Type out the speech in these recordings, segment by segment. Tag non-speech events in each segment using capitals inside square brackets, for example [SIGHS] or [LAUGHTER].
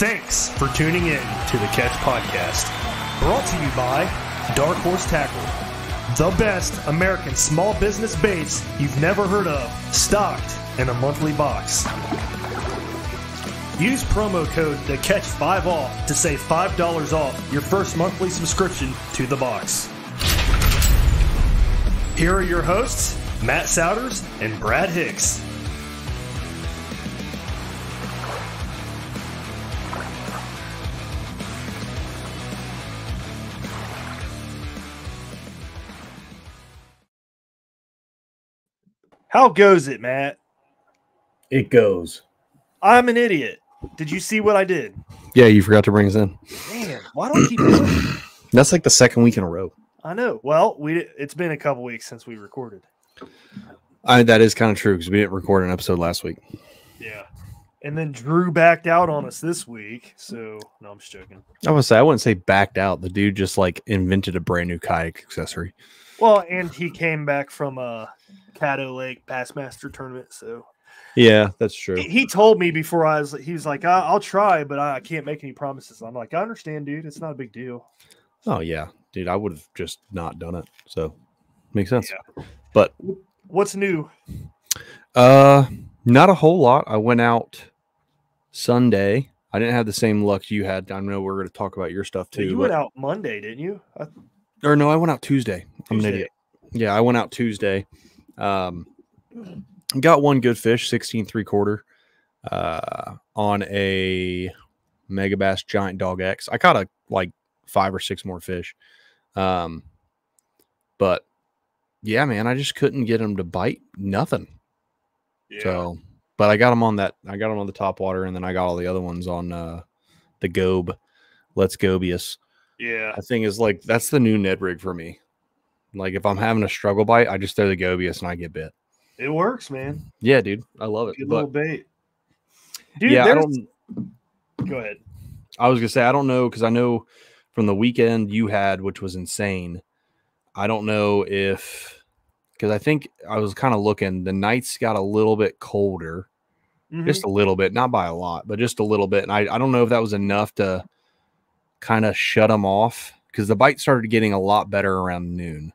Thanks for tuning in to the Catch Podcast. Brought to you by Dark Horse Tackle. The best American small business baits you've never heard of, stocked in a monthly box. Use promo code the Catch 5 off to save $5 off your first monthly subscription to the box. Here are your hosts, Matt Souders and Brad Hicks. How goes it, Matt? It goes. I'm an idiot. Did you see what I did? Yeah, you forgot to bring us in. Man, why do I keep doing? That's like the second week in a row. I know. Well, we it's been a couple weeks since we recorded. I, that is kind of true because we didn't record an episode last week. Yeah. And then Drew backed out on us this week. So no, I'm just joking. I would say I wouldn't say backed out. The dude just like invented a brand new kayak accessory. Well, and he came back from a Caddo Lake Bassmaster tournament. So Yeah, that's true. he- told me before I was he was like, I- I'll try, but I can't make any promises. I'm like, I understand, dude. It's not a big deal. Oh yeah, dude, I would have just not done it. So makes sense. Yeah. But What's new? uh, not a whole lot. I went out Sunday. I didn't have the same luck you had. I know we're going to talk about your stuff too. you went out Monday, didn't you? I, or no, I went out Tuesday. I'm an idiot. Yeah, I went out Tuesday. Um, got one good fish, 16 three quarter, uh, on a Megabass giant dog X. I caught a like five or six more fish. Um, but yeah, man, I just couldn't get them to bite nothing. Yeah. So, but I got them on that. I got them on the top water, and then I got all the other ones on uh, the Gobe. Let's Gobius. yeah. That thing is like that's the new Ned rig for me. Like if I'm having a struggle bite, I just throw the Gobius and I get bit. It works, man. Yeah, dude, I love it. Good little bait. Dude, yeah, I don't. go ahead. I was gonna say I don't know because I know from the weekend you had, which was insane. I don't know if because I think I was kind of looking. The nights got a little bit colder, Mhm. just a little bit, not by a lot, but just a little bit. And I, I don't know if that was enough to kind of shut them off because the bite started getting a lot better around noon.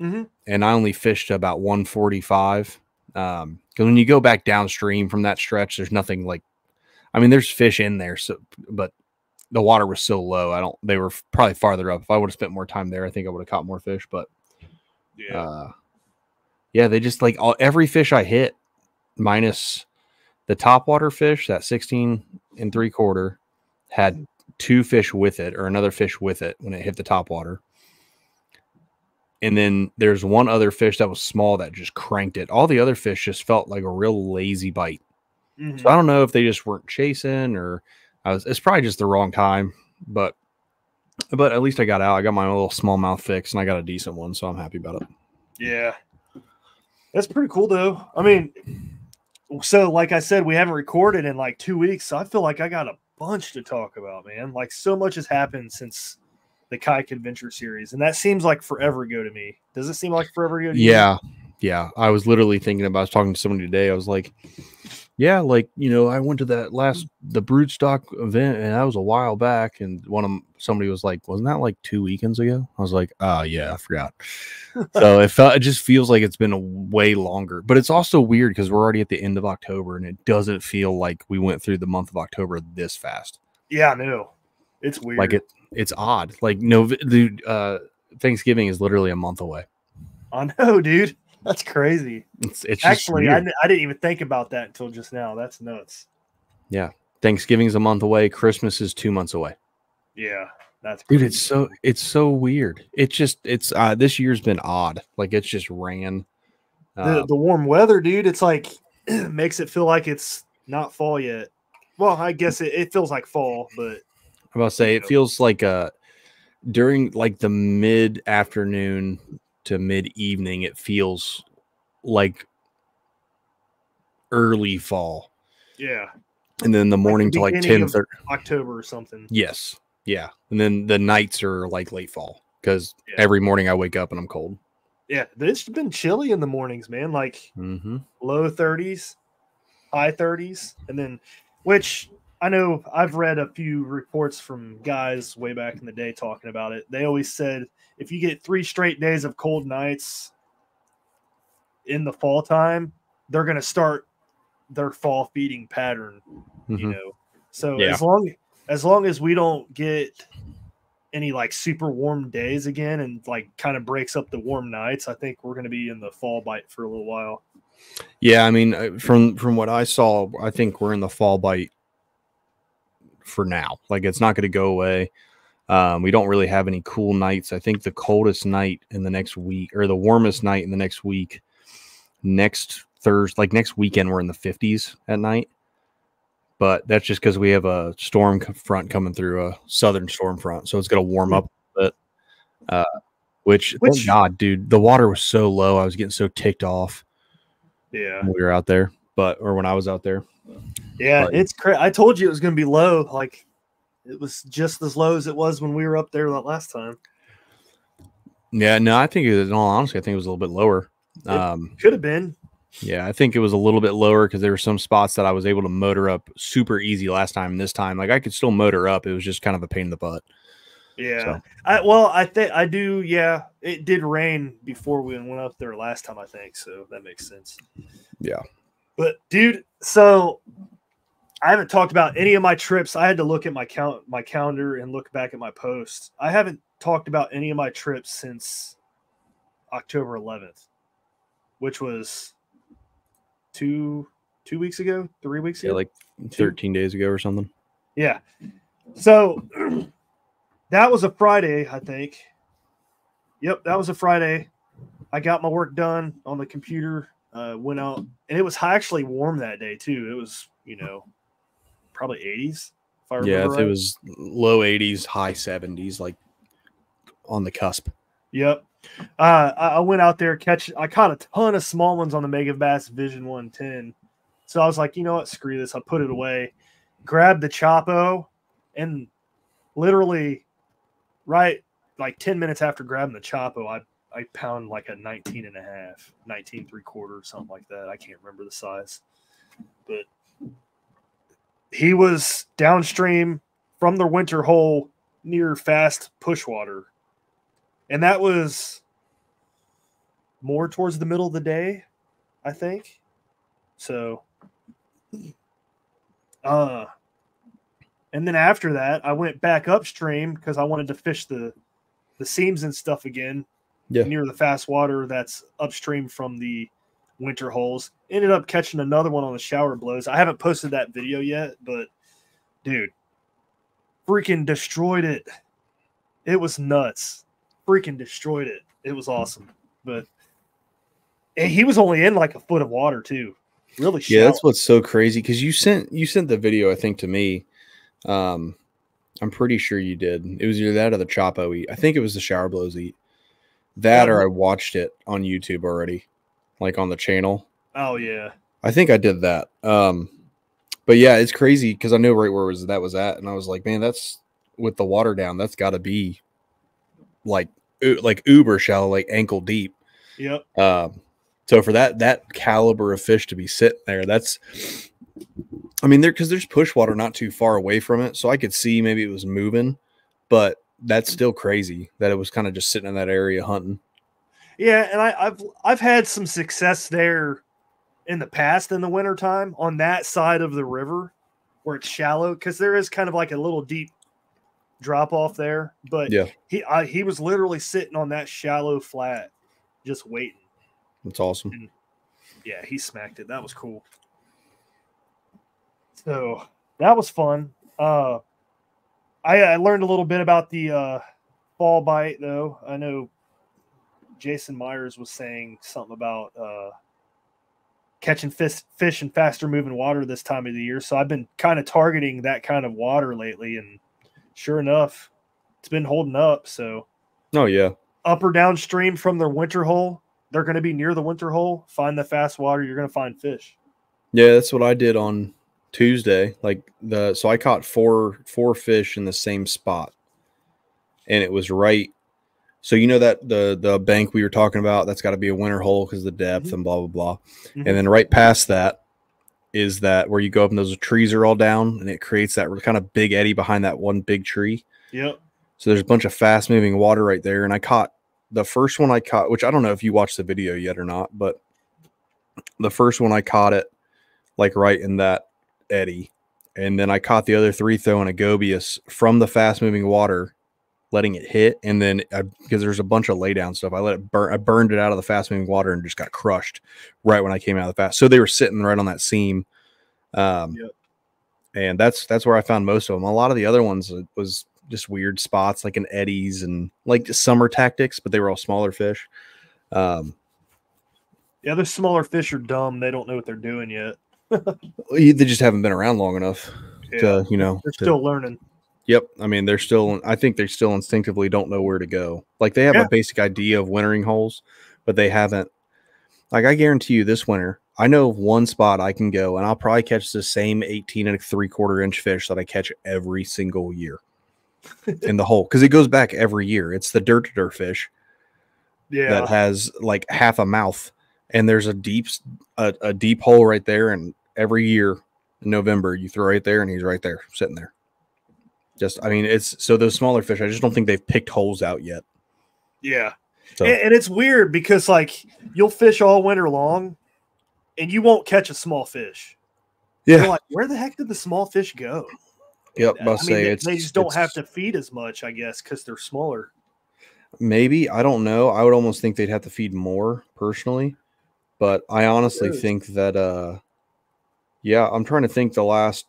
Mhm. and I only fished about 145. Um, because when you go back downstream from that stretch, there's nothing like, I mean, there's fish in there, so but the water was so low. I don't. They were probably farther up. If I would have spent more time there, I think I would have caught more fish. But yeah. uh, yeah, they just like all every fish I hit, minus the top water fish, that 16 and three quarter, had two fish with it or another fish with it when it hit the top water. And then there's one other fish that was small that just cranked it. All the other fish just felt like a real lazy bite. Mhm. So I don't know if they just weren't chasing or I was it's probably just the wrong time, but but at least I got out. I got my little smallmouth fix and I got a decent one, so I'm happy about it. Yeah. That's pretty cool though. I mean, so like I said, we haven't recorded in like two weeks. So I feel like I got a bunch to talk about, man. Like so much has happened since the Kayak Adventure series. And that seems like forever ago to me. Does it seem like forever ago to you? Yeah. Yeah. I was literally thinking about I was talking to somebody today. I was like, yeah, like, you know, I went to that last the brood stock event and that was a while back. And one of 'em- somebody was like, wasn't that like two weekends ago? I was like, oh yeah, I forgot. [LAUGHS] so it felt it just feels like it's been a way longer. But it's also weird because we're already at the end of October and it doesn't feel like we went through the month of October this fast. Yeah, I know. It's weird. Like it it's odd. Like no the uh Thanksgiving is literally a month away. I know, dude. That's crazy. It's it's Actually, I, I didn't even think about that until just now. That's nuts. Yeah, Thanksgiving's a month away. Christmas is two months away. Yeah, that's Dude, it's so it's so weird. It's just it's uh this year's been odd. Like it's just ran. the, Uh, the warm weather, dude. It's like [CLEARS THROAT] makes it feel like it's not fall yet. Well, I guess it, it feels like fall, but I'm about to say it feels like uh during like the mid afternoon to mid evening, it feels like early fall. yeah, And then the morning to like beginning 10 30. October or something. Yes. Yeah. And then the nights are like late fall because Yeah. every morning I wake up and I'm cold. Yeah, it's been chilly in the mornings, man. Like Mm-hmm. low 30s, high 30s, and then which I know I've read a few reports from guys way back in the day talking about it. They always said if you get three straight days of cold nights in the fall time, they're going to start their fall feeding pattern. You Mhm. know, so Yeah. as long as long as we don't get any like super warm days again and like kind of breaks up the warm nights, I think we're going to be in the fall bite for a little while. Yeah, I mean, uh, from from what I saw, I think we're in the fall bite for now. Like it's not going to go away. Um, we don't really have any cool nights. I think the coldest night in the next week, or the warmest night in the next week, next Thursday, like next weekend, we're in the 50s at night. But that's just because we have a storm front coming through, a southern storm front, so it's going to warm up a bit. Uh, which, Which- thank God, dude, the water was so low. I was getting so ticked off Yeah. we were out there, but or when I was out there. Yeah, But- it's crazy. I told you it was going to be low. Like it was just as low as it was when we were up there that last time. Yeah, no, I think it- in all honesty, I think it was a little bit lower. It- Um, Could have been. yeah, I think it was a little bit lower because there were some spots that I was able to motor up super easy last time. And this time, like I could still motor up. It was just kind of a pain in the butt. Yeah. So- I well, I think I do. Yeah, it did rain before we went up there last time. I think so. That makes sense. Yeah. But dude, so I haven't talked about any of my trips. I had to look at my count, my calendar, and look back at my posts. I haven't talked about any of my trips since October 11th, which was two two weeks ago, three weeks ago. Yeah, ago. like 13 days ago or something. Yeah. So [CLEARS THROAT] that was a Friday, I think. Yep, that was a Friday. I got my work done on the computer, uh, went out, and it was actually warm that day too. It was, you know, probably 80s. If I remember Yeah, right. it was low 80s, high 70s, like on the cusp. Yep. Uh, I, I went out there catch. I caught a ton of small ones on the Megabass Vision 110. So I was like, you know what? Screw this. I put it away. Grabbed the Chapo, and literally, right like 10 minutes after grabbing the Chapo, I I pound like a 19 and a half, 19 three quarter, something like that. I can't remember the size, but he was downstream from the winter hole near fast push water. And that was more towards the middle of the day i think. So uh and then after that i went back upstream because i wanted to fish the the seams and stuff again Yeah. near the fast water that's upstream from the winter holes ended up catching another one on the shower blows i haven't posted that video yet but dude freaking destroyed it it was nuts freaking destroyed it. It was awesome. But he was only in like a foot of water too. Really shallow. Yeah, that's what's so crazy because you sent you sent the video, I think, to me. Um, I'm pretty sure you did. It was either that or the Chapo eat. I think it was the shower blows eat. That or I watched it on YouTube already, like on the channel. Oh yeah. I think I did that. Um, but yeah, it's crazy because I knew right where was that was at, and I was like, man, that's with the water down. That's got to be like like uber shallow, like ankle deep. Yep. Um, so for that that caliber of fish to be sitting there, that's I mean, there because there's push water not too far away from it, so I could see maybe it was moving, but that's still crazy that it was kind of just sitting in that area hunting. Yeah, and I, I've I've had some success there in the past in the wintertime on that side of the river where it's shallow because there is kind of like a little deep drop off there. But Yeah. he I, he was literally sitting on that shallow flat, just waiting. That's awesome. yeah, he smacked it. That was cool. So that was fun. Uh, I, I learned a little bit about the uh, fall bite, though. I know Jason Myers was saying something about uh, catching fish, fish in faster moving water this time of the year. So I've been kind of targeting that kind of water lately, and sure enough, it's been holding up. So Oh yeah, up or downstream from their winter hole, they're going to be near the winter hole. Find the fast water, you're going to find fish. yeah. That's what I did on Tuesday. Like the so I caught four four fish in the same spot, and it was right. So you know that the the bank we were talking about that's got to be a winter hole because the depth Mhm. and blah blah blah. Mhm. And then right past that is that where you go up and those trees are all down and it creates that kind of big eddy behind that one big tree. Yep. So there's a bunch of fast moving water right there. And I caught the first one I caught, which I don't know if you watched the video yet or not, but the first one I caught it like right in that eddy. And then I caught the other three throwing a gobius from the fast moving water, letting it hit. And then because there's a bunch of laydown stuff, I let it burn. I burned it out of the fast moving water and just got crushed right when I came out of the fast. So they were sitting right on that seam. Um, Yep. and that's that's where I found most of them. A lot of the other ones was just weird spots like in eddies and like summer tactics, but they were all smaller fish. Um, Yeah, those smaller fish are dumb. They don't know what they're doing yet. [LAUGHS] they just haven't been around long enough Yeah. to you know. they're to- still learning. Yep. I mean, they're still. I think they still instinctively don't know where to go. Like they have Yeah. a basic idea of wintering holes, but they haven't. Like I guarantee you, this winter, I know of one spot I can go, and I'll probably catch the same eighteen and a three quarter inch fish that I catch every single year in the hole because it goes back every year. It's the dirt dirt fish Yeah. that has like half a mouth, and there's a deep a deep hole right there, and every year in November you throw right there, and he's right there sitting there. Just, I mean, it's so those smaller fish. I just don't think they've picked holes out yet. yeah. So And, and it's weird because like you'll fish all winter long and you won't catch a small fish. Yeah, like, where the heck did the small fish go? yep. I mean, say they, it's they just don't have to feed as much, I guess, because they're smaller. Maybe I don't know. I would almost think they'd have to feed more personally, but I honestly think that. uh Yeah, I'm trying to think the last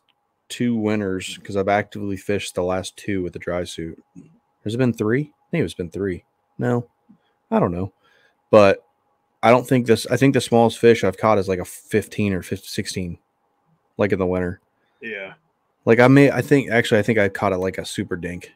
two winners because I've actively fished the last two with the dry suit. Has it been three? I think it's been three. No, I don't know, but I don't think this. I think the smallest fish I've caught is like a 15 or 15, 16, like in the winter. Yeah. Like I may, I think actually, I think I caught it like a super dink.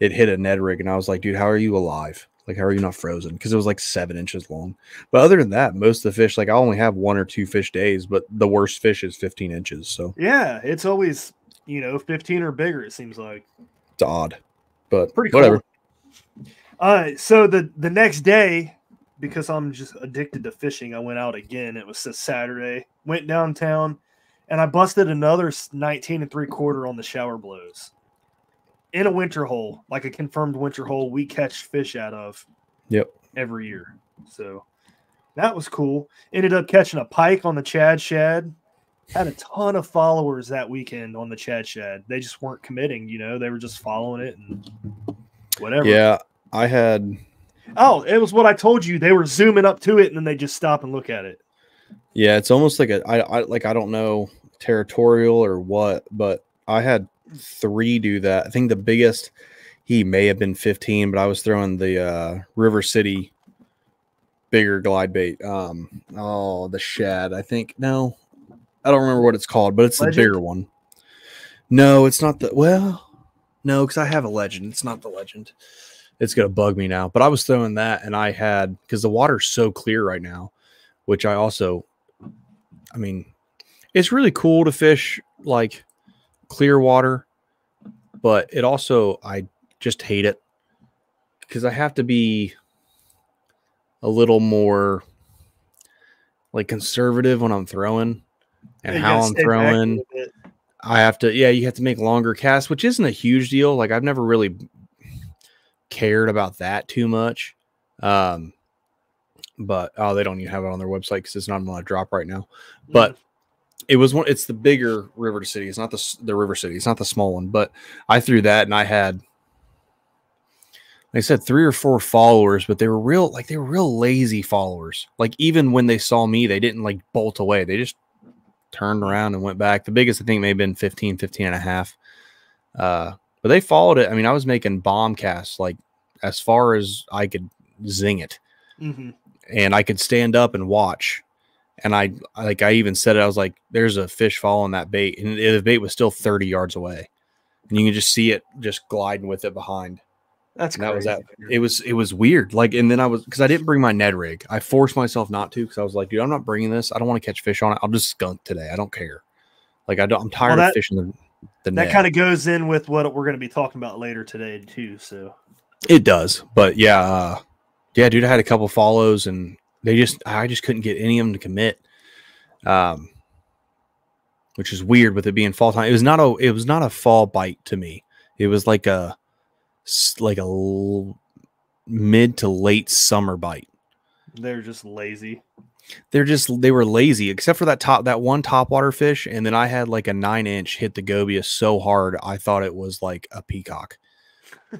It hit a Ned rig, and I was like, dude, how are you alive? Like, how are you not frozen? Because it was like seven inches long. But other than that, most of the fish, like I only have one or two fish days, but the worst fish is 15 inches. So Yeah. It's always, you know, 15 or bigger, it seems like. it's odd, but Pretty cool. whatever. Uh, so the the next day, because I'm just addicted to fishing, I went out again. It was a Saturday. Went downtown, and I busted another 19 and three quarter on the shower blows in a winter hole, like a confirmed winter hole we catch fish out of Yep. every year. So that was cool. Ended up catching a pike on the Chad Shad. Had a ton of followers that weekend on the Chad Shad. They just weren't committing, you know, they were just following it and whatever. Yeah, I had. Oh, it was what I told you. They were zooming up to it and then they just stop and look at it. Yeah, it's almost like a. I, I like. I don't know territorial or what, but I had three do that. I think the biggest he may have been 15, but I was throwing the uh, River2Sea bigger glide bait. Um, oh, the shad. I think no, I don't remember what it's called, but it's Legend? the bigger one. No, it's not the well, no, because I have a legend. It's not the legend. It's gonna bug me now. But I was throwing that, and I had because the water's so clear right now, which I also, I mean, it's really cool to fish like clear water, but it also I just hate it because I have to be a little more like conservative when I'm throwing and how I'm stay back a throwing. I have to, yeah, you have to make longer casts, which isn't a huge deal. Like I've never really cared about that too much. Um, but oh, they don't even have it on their website because it's not on a drop right now. But it was one. It's the bigger River2Sea. It's not the the River2Sea. It's not the small one. But I threw that, and I had, like I said, three or four followers, but they were real, like they were real lazy followers. Like even when they saw me, they didn't like bolt away. They just turned around and went back. The biggest I think may have been 15, 15 and a half. Uh, but they followed it. I mean, I was making bomb casts like as far as I could zing it Mhm. and I could stand up and watch. And I like I even said it. I was like, "There's a fish following that bait," and the bait was still 30 yards away, and you can just see it just gliding with it behind. That's that was that. It was it was weird. Like, and then I was because I didn't bring my Ned rig. I forced myself not to because I was like, dude, I'm not bringing this. I don't want to catch fish on it. I'll just skunk today. I don't care. Like I don't. I'm tired that- of fishing the the That kind of goes in with what we're going to be talking about later today too. So It does, but yeah, uh, yeah, dude. I had a couple follows, and they just I just couldn't get any of them to commit. Um, which is weird with it being fall time. It was not a it was not a fall bite to me. It was like a, like a l- mid to late summer bite. They're just lazy. They're just they were lazy except for that top that one topwater fish and then I had like a 9 inch hit the gobia so hard I thought it was like a peacock.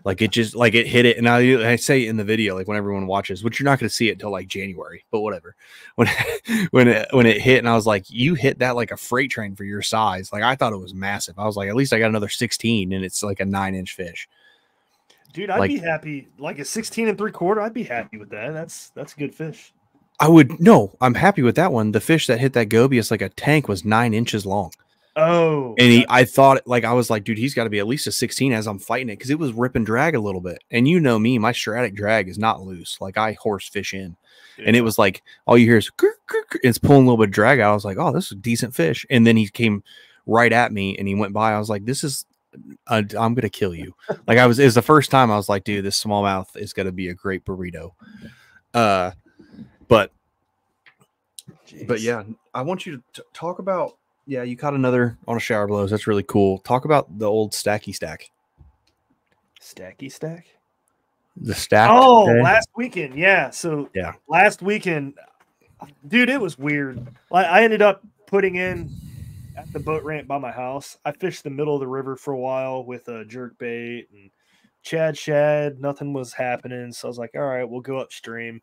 Like it just like it hit it and I, I say in the video like when everyone watches which you're not going to see it until like January but whatever [LAUGHS] when when it when it hit and I was like you hit that like a freight train for your size like I thought it was massive I was like at least I got another 16 and it's like a 9 inch fish Dude, I'd Like- be happy. Like a 16 and three quarter, I'd be happy with that. That's that's a good fish. I would no I'm happy with that one the fish that hit that gobius like a tank was 9 inches long Oh, And he, I thought, like, I was like, dude, he's got to be at least a 16 as I'm fighting it because it was rip and drag a little bit. And you know me, my Stradic drag is not loose. Like, I horse fish in. And it was like, all you hear is, "Grr, grr, grr," it's pulling a little bit of drag out. I was like, oh, this is a decent fish. And then he came right at me and he went by. I was like, this is, i I'm going to kill you. like, I was, it was the first time I was like, dude, this smallmouth is going to be a great burrito. Uh, but but yeah, I want you to t- talk about. Yeah, you caught another on a shower blows. That's really cool. Talk about the old stacky stack. stacky stack. The stack. Oh, day. last weekend, yeah. So Yeah. last weekend, dude, it was weird. Like I ended up putting in at the boat ramp by my house. I fished the middle of the river for a while with a jerk bait and Chad shad. Nothing was happening, so I was like, all right, we'll go upstream.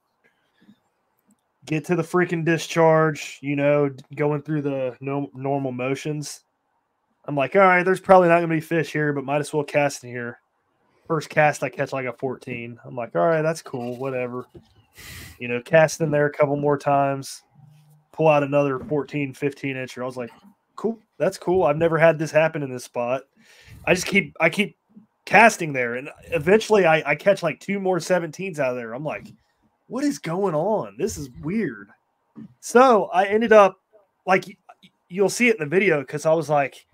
Get to the freaking discharge, you know, going through the no, normal motions. I'm like, all right, there's probably not gonna be fish here, but might as well cast in here. First cast, I catch like a 14. I'm like, all right, that's cool, whatever. You know, cast in there a couple more times, pull out another 14, 15 incher. I was like, cool, that's cool. I've never had this happen in this spot. I just keep, I keep casting there, and eventually I, I catch like two more 17s out of there. I'm like, what is going on? This is weird. So I ended up like you'll see it in the video because I was like,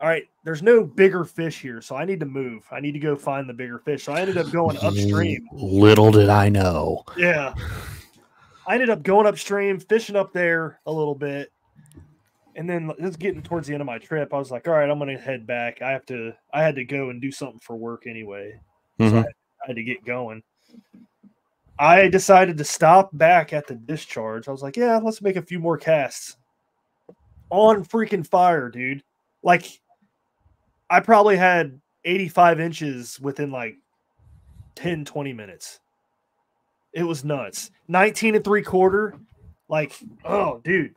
all right, there's no bigger fish here, so I need to move. I need to go find the bigger fish. So I ended up going upstream. Little did I know. Yeah. I ended up going upstream, fishing up there a little bit. And then it's getting towards the end of my trip. I was like, all right, I'm gonna head back. I have to I had to go and do something for work anyway. So mm-hmm. I. I had to get going. I decided to stop back at the discharge. I was like, yeah, let's make a few more casts. On freaking fire, dude. Like I probably had 85 inches within like 10, 20 minutes. It was nuts. 19 and three quarter. Like, oh, dude.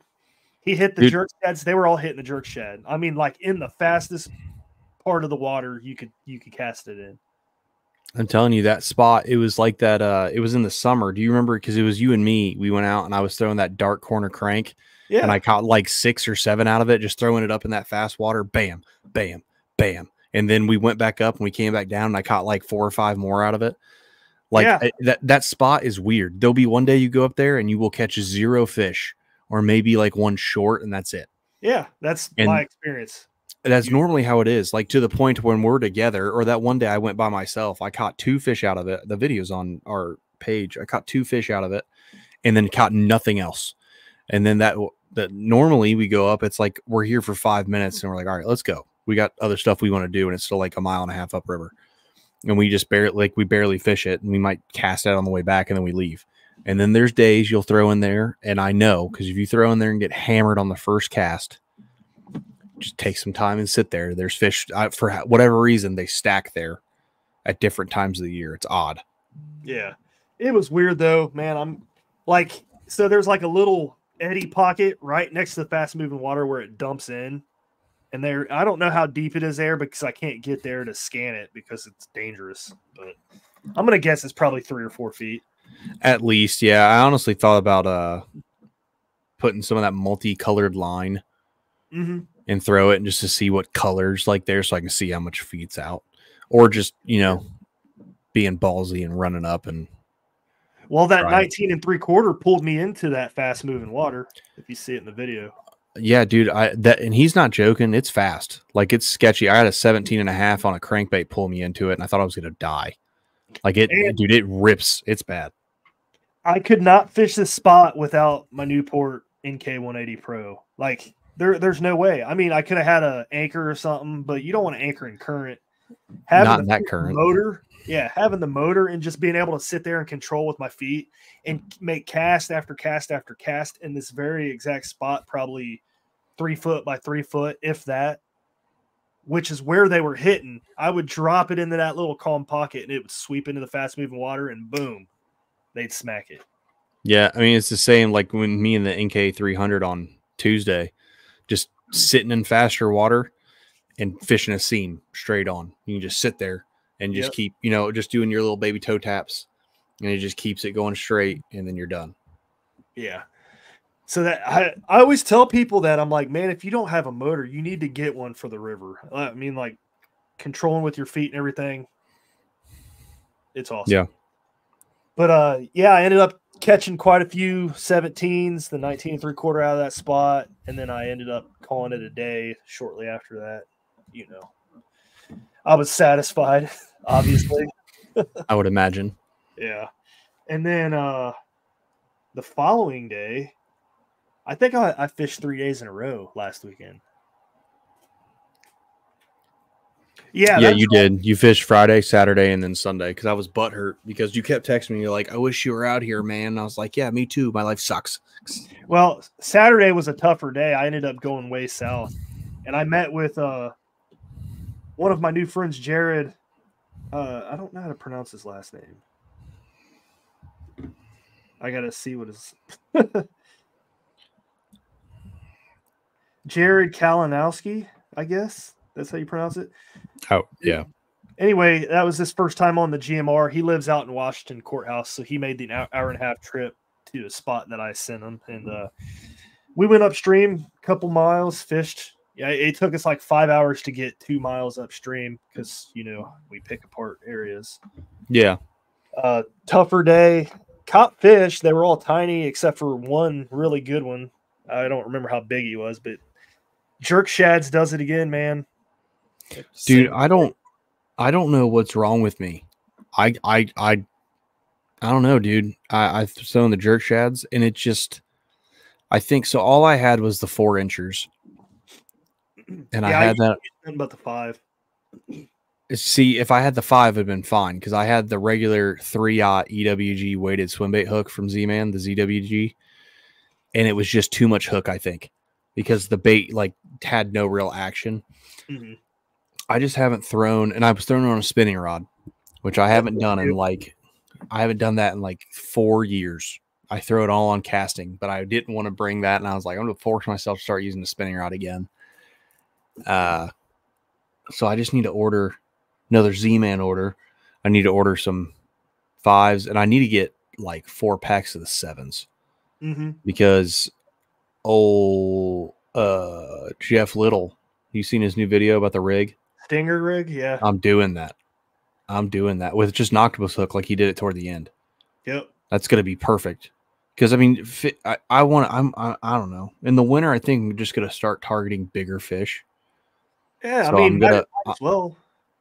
He hit the Dude. jerk shads. They were all hitting the jerk shad. I mean, like in the fastest part of the water you could you could cast it in. I'm telling you that spot. It was like that. Uh, it was in the summer. Do you remember? Because it was you and me. We went out and I was throwing that dark corner crank, Yeah. and I caught like six or seven out of it, just throwing it up in that fast water. Bam, bam, bam. And then we went back up and we came back down, and I caught like four or five more out of it. Like Yeah. I- that that spot is weird. There'll be one day you go up there and you will catch zero fish, or maybe like one short, and that's it. yeah, that's And- my experience. That's normally how it is. Like to the point when we're together, or that one day I went by myself, I caught two fish out of it. The video's on our page. I caught two fish out of it, and then caught nothing else. And then that that normally we go up. It's like we're here for five minutes, and we're like, all right, let's go. We got other stuff we want to do, and it's still like a mile and a half upriver, and we just barely like we barely fish it, and we might cast it on the way back, and then we leave. And then there's days you'll throw in there, and I know because if you throw in there and get hammered on the first cast, just take some time and sit there. There's fish uh, for whatever reason they stack there at different times of the year. It's odd. Yeah. It was weird though, man. I'm like so there's like a little eddy pocket right next to the fast moving water where it dumps in. And there I don't know how deep it is there because I can't get there to scan it because it's dangerous. But I'm gonna guess it's probably three or four feet. At least, yeah. I honestly thought about uh putting some of that multicolored line Mm-hmm. And throw it and just to see what colors like there so I can see how much feeds out. Or just, you know, being ballsy and running up and Well, that Right. 19 and three quarter pulled me into that fast moving water. If you see it in the video, yeah, dude, I that and he's not joking. It's fast. Like it's sketchy. I had a 17 and a half on a crankbait pull me into it and I thought I was going to die. Like it And- dude, it rips. It's bad. I could not fish this spot without my Newport NK 180 Pro. Like There, there's no way. I mean, I could have had an anchor or something, but you don't want to anchor in current. Having Not in that current. motor, yeah, having the motor and just being able to sit there and control with my feet and make cast after cast after cast in this very exact spot, probably three foot by three foot, if that, which is where they were hitting. I would drop it into that little calm pocket and it would sweep into the fast moving water and boom, they'd smack it. Yeah, I mean it's the same like when me and the NK 300 on Tuesday, just sitting in faster water and fishing a seam straight on. You can just sit there and just Yep. keep, you know, just doing your little baby toe taps, and it just keeps it going straight, and then you're done. Yeah. So that I, I always tell people that I'm like, man, if you don't have a motor, you need to get one for the river. I mean, like controlling with your feet and everything. It's awesome. Yeah. But uh yeah, I ended up catching quite a few 17s, the 19 and three quarter out of that spot, and then I ended up calling it a day shortly after that. You know. I was satisfied, [LAUGHS] obviously. I would imagine. [LAUGHS] Yeah. And then uh the following day, I think I, I fished three days in a row last weekend. Yeah, Yeah, you did. You fished Friday, Saturday, and then Sunday because I was butthurt because you kept texting me. You're like, I wish you were out here, man. And I was like, Yeah, me too. My life sucks. Well, Saturday was a tougher day. I ended up going way south, and I met with uh one of my new friends, Jared. Uh, I don't know how to pronounce his last name. I gotta see what his [LAUGHS] Jared Kalinowski. I guess that's how you pronounce it. Oh, yeah. Anyway, that was his first time on the GMR. He lives out in Washington Courthouse, so he made the hour and a half trip to a spot that I sent him, and uh, we went upstream a couple miles, fished. Yeah, it took us like five hours to get two miles upstream because you know we pick apart areas. Yeah. Uh, tougher day. Caught fish. They were all tiny except for one really good one. I don't remember how big he was, but Jerk Shads does it again, man. Dude i don't i don't know what's wrong with me. I i i i don't know dude. I i've thrown the jerk shads and it just i think so all i had was the four inchers. And i Yeah, had that Nothing but the five. see if i had the five it'd been fine because i had the regular three aught ewg weighted swim bait hook from z-man the zwg and it was just too much hook i think because the bait like had no real action. Mhm. I just haven't thrown, and I was throwing on a spinning rod, which I haven't done in like, I haven't done that in like four years. I throw it all on casting, but I didn't want to bring that, and I was like, I'm gonna force myself to start using the spinning rod again. Uh, so I just need to order another Z-Man order. I need to order some fives, and I need to get like four packs of the sevens Mm-hmm. because old uh Jeff Little, you seen his new video about the rig? Stinger rig, yeah. I'm doing that. I'm doing that with just an octopus hook like he did it toward the end. Yep. That's gonna be perfect. Because I mean, I, I want. To. I'm. I, I don't know. In the winter, I think I'm just gonna start targeting bigger fish. Yeah, So I mean, I'm gonna- as well.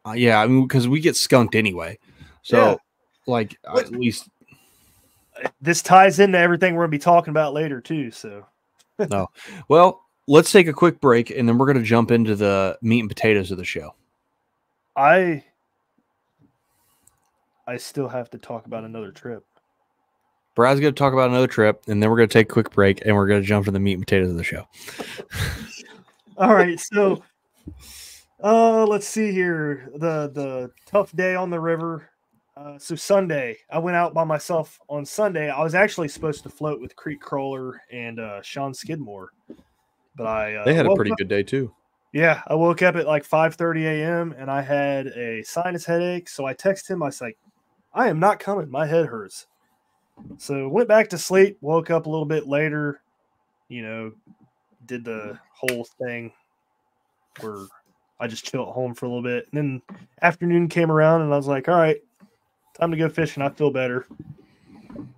Uh, yeah, I mean, because we get skunked anyway. So, Yeah. like, at least This ties into everything we're gonna be talking about later too. So no, Well, let's take a quick break and then we're going to jump into the meat and potatoes of the show. I, I still have to talk about another trip. Brad's going to talk about another trip and then we're going to take a quick break and we're going to jump to the meat and potatoes of the show. [LAUGHS] All right, so, uh, let's see here. The the tough day on the river. Uh, so Sunday, I went out by myself on Sunday. I was actually supposed to float with Creek Crawler and uh, Sean Skidmore, but I uh, They had a pretty up- good day too. Yeah, I woke up at like 5:30 a.m. and I had a sinus headache. So I texted him. I was like, "I am not coming. My head hurts." So went back to sleep. Woke up a little bit later. You know, did the whole thing where I just chill at home for a little bit. And then afternoon came around and I was like, "All right, time to go fishing. I feel better."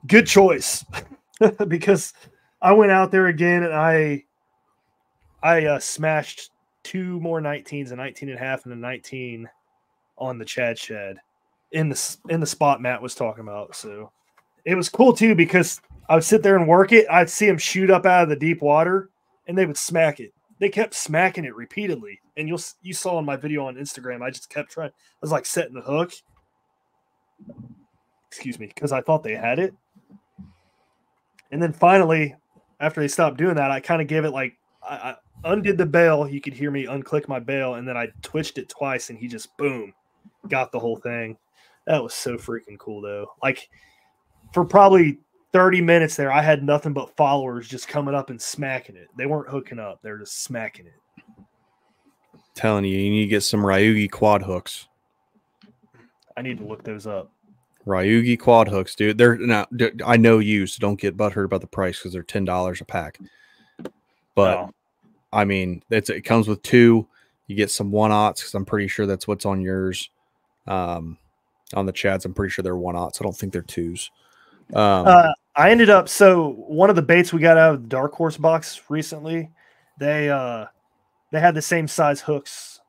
Good choice [LAUGHS] because I went out there again and I I uh, smashed two more 19s, a 19 and a half and a 19 on the Chad Shad in the in the spot Matt was talking about. So it was cool too because I would sit there and work it. I'd see them shoot up out of the deep water and they would smack it. they kept smacking it repeatedly. And you'll you saw in my video on Instagram, I just kept trying. I was like setting the hook. Excuse me, because I thought they had it. And then finally, after they stopped doing that, I kind of gave it like I, undid the bail. You could hear me unclick my bail, and then I twitched it twice, and he just boom, got the whole thing. That was so freaking cool, though. Like for probably 30 minutes there, I had nothing but followers just coming up and smacking it. They weren't hooking up, they're just smacking it. Telling you, you need to get some Ryugi quad hooks. I need to look those up. Ryugi quad hooks, dude. They're now. I know you, so don't get butthurt about the price because they're ten dollars a pack. But. I mean, it comes with two. You get some one aughts because I'm pretty sure that's what's on yours. Um, on the chads, I'm pretty sure they're one aughts. I don't think they're twos. Um, Uh, I ended up so one of the baits we got out of the Dark Horse box recently, they uh they had the same size hooks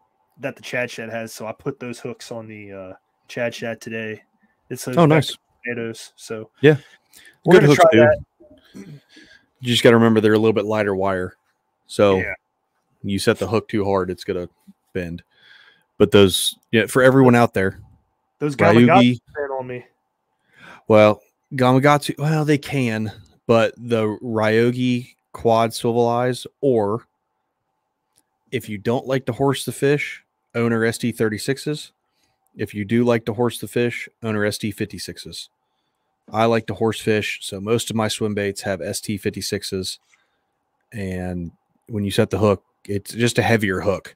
that the Chad Shad has, so I put those hooks on the uh Chad Shad today. It's those oh, nice. tomatoes. So Yeah. we're Good gonna hooks, try dude. that. You just got to remember they're a little bit lighter wire. So Yeah. you set the hook too hard, it's gonna bend. But those, yeah, for everyone out there, Those Ryugi, on me. well, Gamakatsu, well, they can, but the Ryugi quad swivel eyes, or if you don't like to horse the fish, owner ST36s. If you do like to horse the fish, owner ST56s. I like to horse fish, so most of my swim baits have ST56s. And when you set the hook, it's just a heavier hook.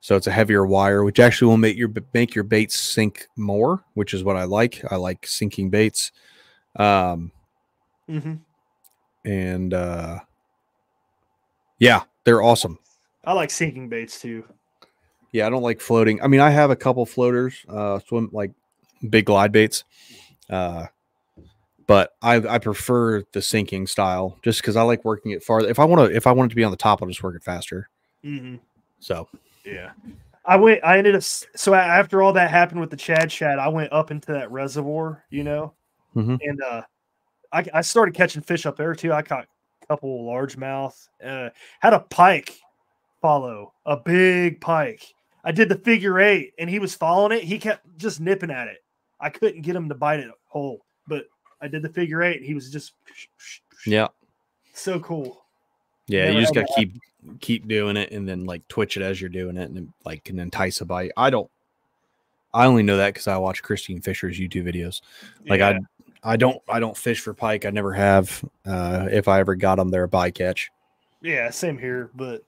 So it's a heavier wire, which actually will make your make your baits sink more, which is what I like. I like sinking baits. Um, hmm and uh, yeah, they're awesome. I like sinking baits too. Yeah, I don't like floating. I mean, I have a couple floaters, uh, swim like big glide baits, uh, but I I prefer the sinking style just because I like working it farther. If I want to, if I want it to be on the top, I'll just work it faster. hmm So Yeah. I went. I ended up. So after all that happened with the Chad Shad, I went up into that reservoir, you know, Mhm. and uh, I, I started catching fish up there too. I caught a couple largemouth. Uh, had a pike follow a big pike. I did the figure eight, and he was following it. He kept just nipping at it. I couldn't get him to bite it whole, I did the figure eight. And he was just yeah, so cool. yeah, Never you just got to keep keep doing it and then like twitch it as you're doing it and like can entice a bite. I don't. I only know that because I watch Christine Fisher's YouTube videos. Like Yeah. I, I don't, I don't fish for pike. I never have. Uh, if I ever got them, they're a bycatch. Yeah, same here. But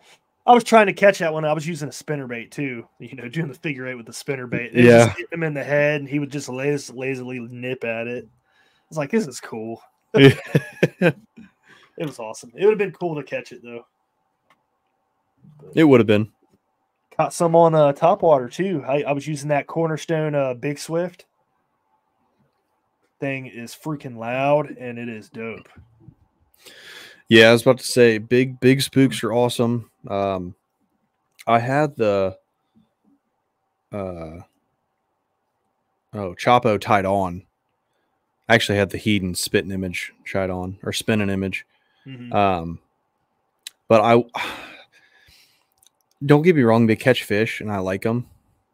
I was trying to catch that one. I was using a spinner bait too. You know, doing the figure eight with the spinner bait. It Yeah. just hitting him in the head, and he would just laz- lazily nip at it. Was like, "This is cool." [LAUGHS] It was awesome. It would have been cool to catch it though. it would have been. Caught some on uh, top water too. I, I was using that Cornerstone uh, Big Swift. Thing is freaking loud, and it is dope. Yeah, I was about to say big big spooks are awesome. Um I had the uh oh Chapo tied on. I actually had the Heddon spit an image tied on or spin an image. Mhm. Um but I [SIGHS] don't get me wrong, they catch fish and I like them,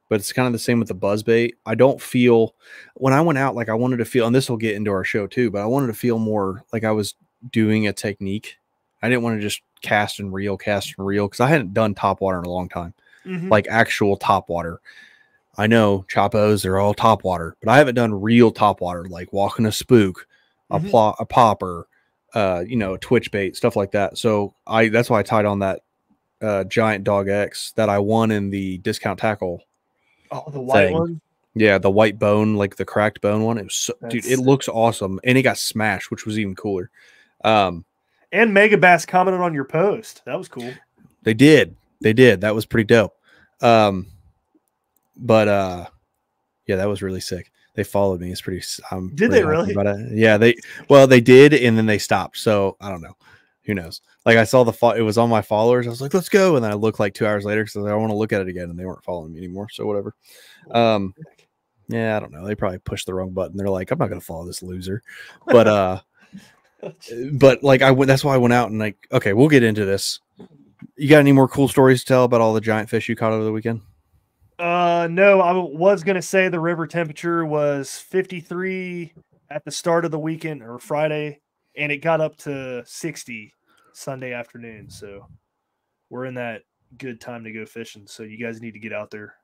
but it's kind of the same with the buzz bait. I don't feel when I went out like I wanted to feel, and this will get into our show too, but I wanted to feel more like I was doing a technique. I didn't want to just cast and reel, cast and reel because I hadn't done top water in a long time, Mhm. like actual top water. I know chopos, they're all top water, but I haven't done real top water, like walking a spook, a Mhm. plot, a popper, uh, you know, a twitch bait, stuff like that. So I that's why I tied on that uh giant dog X that I won in the discount tackle. oh, the white thing. one. Yeah, the white bone, like the cracked bone one. It was so, dude, it sick. looks awesome. And it got smashed, which was even cooler. Um, And Megabass commented on your post. That was cool. They did. They did. That was pretty dope. Um, but uh, yeah, that was really sick. They followed me. It's pretty. I'm Did pretty they really? About it. Yeah, they. Well, they did, and then they stopped. So I don't know. Who knows? Like I saw the fo- it was on my followers. I was like, let's go, and then I looked like two hours later because I want to look at it again, and they weren't following me anymore. So whatever. Um, yeah, I don't know. They probably pushed the wrong button. They're like, I'm not gonna follow this loser. [LAUGHS] But uh, but like I went. That's why I went out and like, okay, we'll get into this. You got any more cool stories to tell about all the giant fish you caught over the weekend? Uh, no, I was gonna say the river temperature was 53 at the start of the weekend or Friday, and it got up to 60 Sunday afternoon. So we're in that good time to go fishing. So you guys need to get out there.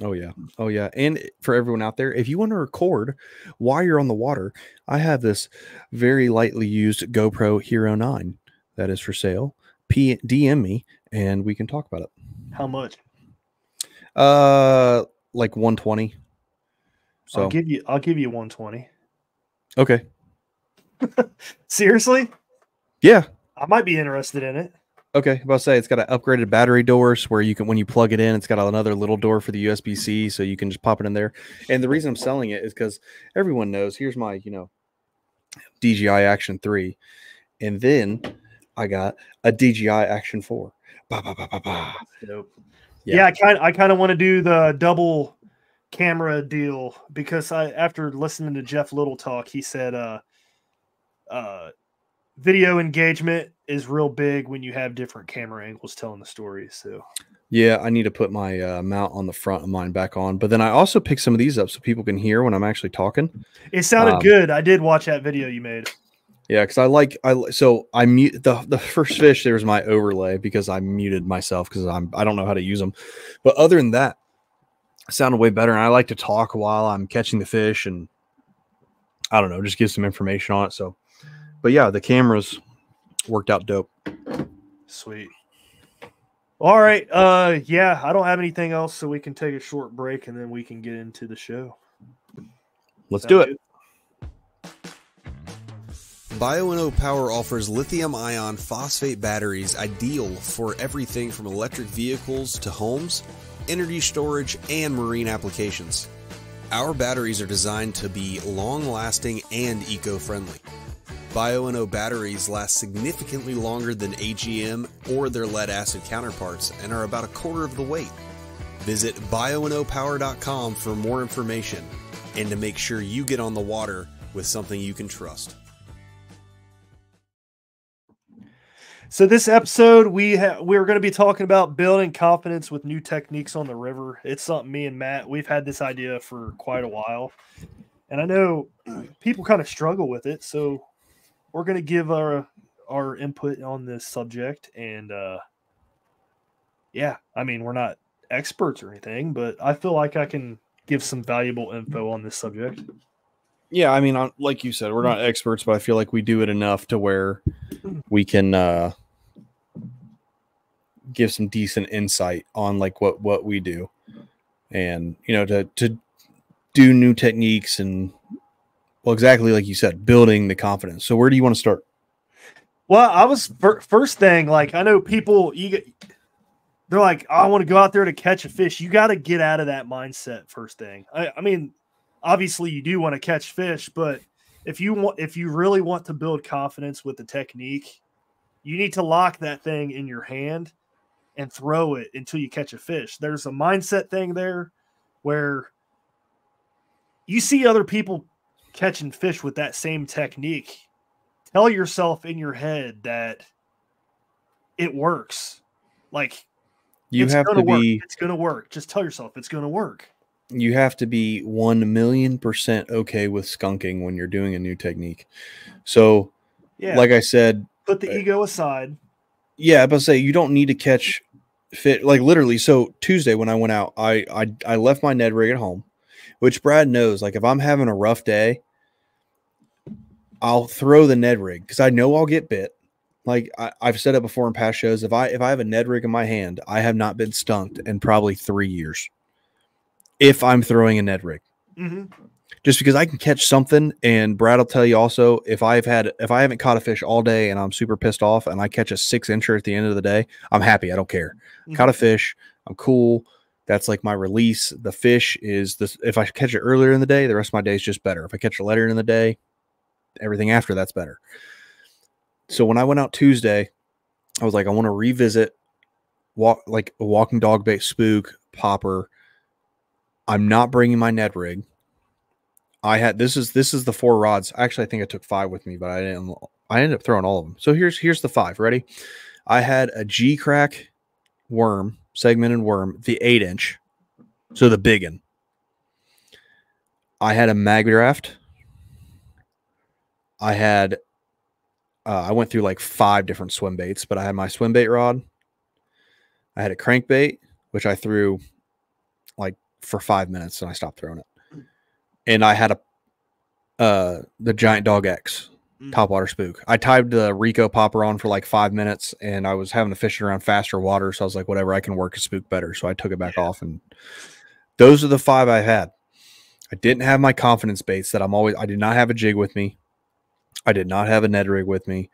Oh yeah. Oh yeah. And for everyone out there, if you want to record while you're on the water, I have this very lightly used GoPro Hero 9 that is for sale. P- DM me and we can talk about it. How much? Uh like 120. So I'll give you I'll give you 120. okay. [LAUGHS] Seriously? Yeah. I might be interested in it. Okay, about to say it's got an upgraded battery doors where you can when you plug it in, it's got another little door for the USB C, so you can just pop it in there. And the reason I'm selling it is because everyone knows. Here's my you know DJI Action Three, and then I got a DJI Action Four. Ba, ba, ba, ba, ba. Dope. Yeah. Yeah, I kind I kind of want to do the double camera deal because I after listening to Jeff Little talk, he said uh uh video engagement is real big when you have different camera angles telling the story. So Yeah, I need to put my uh, mount on the front of mine back on, but then I also pick some of these up so people can hear when I'm actually talking. it sounded Um, good. I did watch that video you made. Yeah, because I like I so I mute the the first fish. There was my overlay because I muted myself because I'm I don't know how to use them. But other than that, it sounded way better. And I like to talk while I'm catching the fish, and I don't know, just give some information on it. So, but yeah, the cameras worked out dope. Sweet. All right. Uh yeah, I don't have anything else, so we can take a short break and then we can get into the show. Let's Sound do it. good? Bioenno Power offers lithium ion phosphate batteries ideal for everything from electric vehicles to homes, energy storage, and marine applications. Our batteries are designed to be long lasting and eco friendly. Bioenno batteries last significantly longer than AGM or their lead acid counterparts and are about a quarter of the weight. Visit bioennopower.com for more information and to make sure you get on the water with something you can trust. So this episode, we ha- we're going to be talking about building confidence with new techniques on the river. It's something me and Matt we've had this idea for quite a while, and I know people kind of struggle with it. So we're going to give our our input on this subject, and uh, yeah, I mean we're not experts or anything, but I feel like I can give some valuable info on this subject. Yeah, I mean, like you said, we're not experts, but I feel like we do it enough to where we can uh, give some decent insight on like what what we do, and you know, to to do new techniques and well, exactly like you said, building the confidence. So, where do you want to start? Well, I was fir- first thing like I know people you get they're like "Oh, I want to go out there to catch a fish. You got to get out of that mindset first thing. I, I mean, obviously you do want to catch fish, but if you want if you really want to build confidence with the technique, you need to lock that thing in your hand and throw it until you catch a fish. There's a mindset thing there where you see other people catching fish with that same technique tell yourself in your head that it works. Like You it's have gonna to work. be It's gonna work. Just tell yourself it's gonna work. you have to be 1 million percent okay with skunking when you're doing a new technique. So, Yeah. like I said, put the uh, ego aside. Yeah, but say you don't need to catch fit like literally. So Tuesday when I went out, I I I left my Ned rig at home, which Brad knows. Like if I'm having a rough day, I'll throw the Ned rig because I know I'll get bit. Like I, I've said it before in past shows. If I if I have a Ned rig in my hand, I have not been skunked in probably three years. If I'm throwing a Ned rig Mhm. Just because I can catch something. And Brad will tell you also if I've had if I haven't caught a fish all day and I'm super pissed off and I catch a six incher at the end of the day, I'm happy. I don't care. Mm-hmm. Caught a fish. I'm cool. That's like my release. The fish is this. If I catch it earlier in the day, the rest of my day is just better. If I catch it later in the day, everything after that's better. So when I went out Tuesday, I was like, I want to revisit walk like a walking dog bait spook popper. I'm not bringing my Ned rig. I had this is this is the four rods. Actually, I think I took five with me, but I didn't. I ended up throwing all of them. So here's here's the five. Ready? I had a Geecrack worm, segmented worm, the eight inch, so the big one. I had a mag draft. I had, uh, I went through like five different swim baits, but I had my swim bait rod. I had a crankbait, which I threw like for five minutes and I stopped throwing it. And I had a, uh, the giant dog X Mm. top water spook. I tied the Rico popper on for like five minutes and I was having to fish it around faster water. So I was like, whatever, I can work a spook better. So I took it back Yeah. off. And those are the five I had. I didn't have my confidence baits that I'm always, I did not have a jig with me. I did not have a Ned rig with me.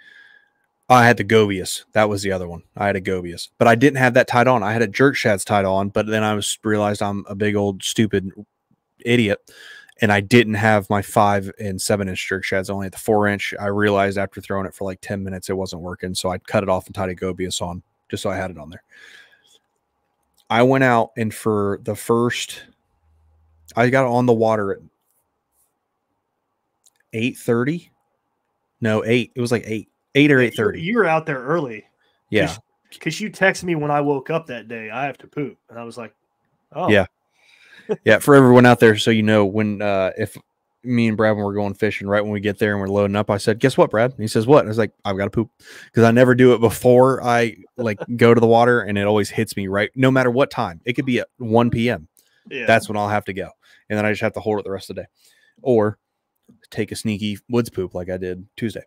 I had the Gobius. That was the other one. I had a Gobius, but I didn't have that tied on. I had a jerk shads tied on, but then I was realized I'm a big old stupid idiot and I didn't have my five and seven inch jerk shads, only at the four inch. I realized after throwing it for like 10 minutes, it wasn't working. So I cut it off and tied a Gobius on just so I had it on there. I went out and for the first, I got on the water at 8.30. No, eight. It was like eight, eight or 8.30. You were out there early. Yeah. Because you texted me when I woke up that day. I have to poop, and I was like, "Oh, Yeah. Yeah, for everyone out there, so you know, when uh if me and Brad when we're going fishing, right when we get there and we're loading up, I said, "Guess what, Brad?" And he says, "What?" And I was like, "I've got to poop," because I never do it before I like go to the water, and it always hits me right, no matter what time. It could be at one p.m. yeah." That's when I'll have to go, and then I just have to hold it the rest of the day, or take a sneaky woods poop like I did Tuesday.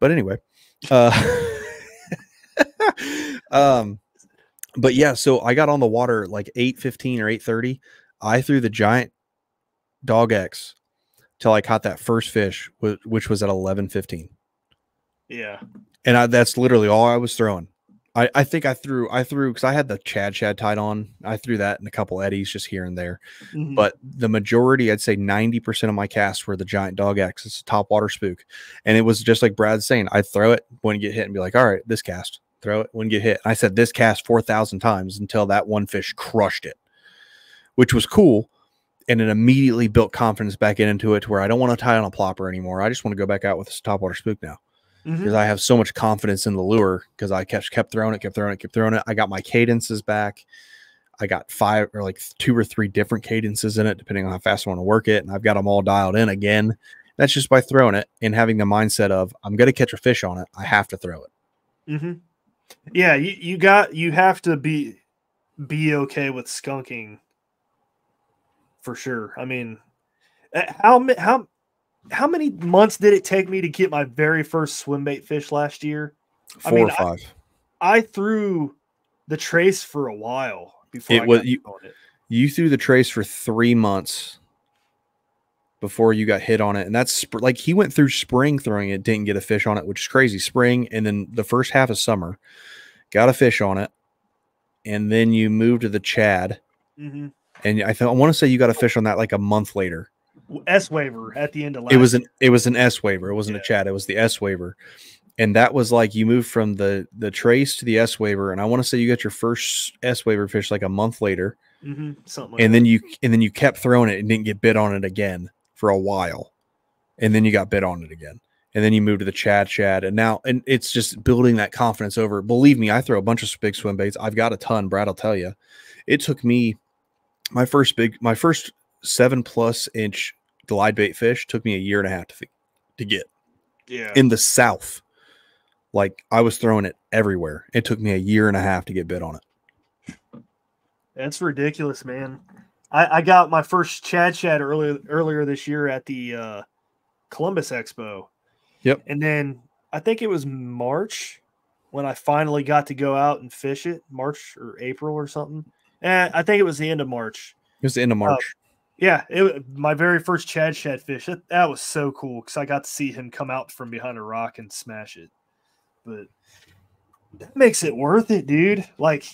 But anyway, uh, [LAUGHS] um, but yeah, so I got on the water like eight fifteen or eight thirty. I threw the giant dog X till I caught that first fish, which was at eleven fifteen, yeah. and I, that's literally all I was throwing. I, I think I threw I threw because I had the Chad Shad tied on. I threw that in a couple eddies just here and there Mhm. but the majority, I'd say 90% of my casts were the giant dog X. It's a top water spook. And it was just like Brad's saying, I'd throw it, wouldn't get hit, and be like, all right, this cast, throw it, wouldn't get hit. And I said this cast 4,000 times until that one fish crushed it, which was cool. And it immediately built confidence back in into it to where I don't want to tie on a plopper anymore. I just want to go back out with this top water spook now because I have so much confidence in the lure because I kept kept throwing it, kept throwing it, kept throwing it. I got my cadences back. I got five or like two or three different cadences in it, depending on how fast I want to work it, and I've got them all dialed in again. That's just by throwing it and having the mindset of I'm going to catch a fish on it. I have to throw it. hmm Yeah, you, you got you have to be be okay with skunking for sure. I mean, uh, how how how many months did it take me to get my very first swim bait fish last year? I Four mean, or five. I threw the trace for a while before It I was- got you- on it. you threw the trace for three months before you got hit on it and that's sp- like he went through spring throwing it didn't get a fish on it which is crazy spring and then the first half of summer got a fish on it and then you moved to the chad hmm and i, th- I want to say you got a fish on that like a month later S-Waver at the end of last. it was an it was an S-Waver it wasn't Yeah. a chad it was the S-Waver and that was like you moved from the the trace to the S-Waver and i want to say you got your first S-Waver fish like a month later hmm something. Like and that. then you and then you kept throwing it and didn't get bit on it again for a while and then you got bit on it again and then you moved to the Chad Shad and now and it's just building that confidence over believe me i throw a bunch of big swim baits i've got a ton brad i'll tell you it took me my first big my first seven plus inch glide bait fish took me a year and a half to, to get yeah, in the south like i was throwing it everywhere it took me a year and a half to get bit on it That's ridiculous, man. I, I got my first Chad Shad earlier earlier this year at the uh, Columbus Expo. Yep. And then I think it was March when I finally got to go out and fish it. March or April or something. And I think it was the end of March. it was the end of march Yeah, it my very first Chad Shad fish. That, that was so cool because I got to see him come out from behind a rock and smash it. But that makes it worth it, dude. Like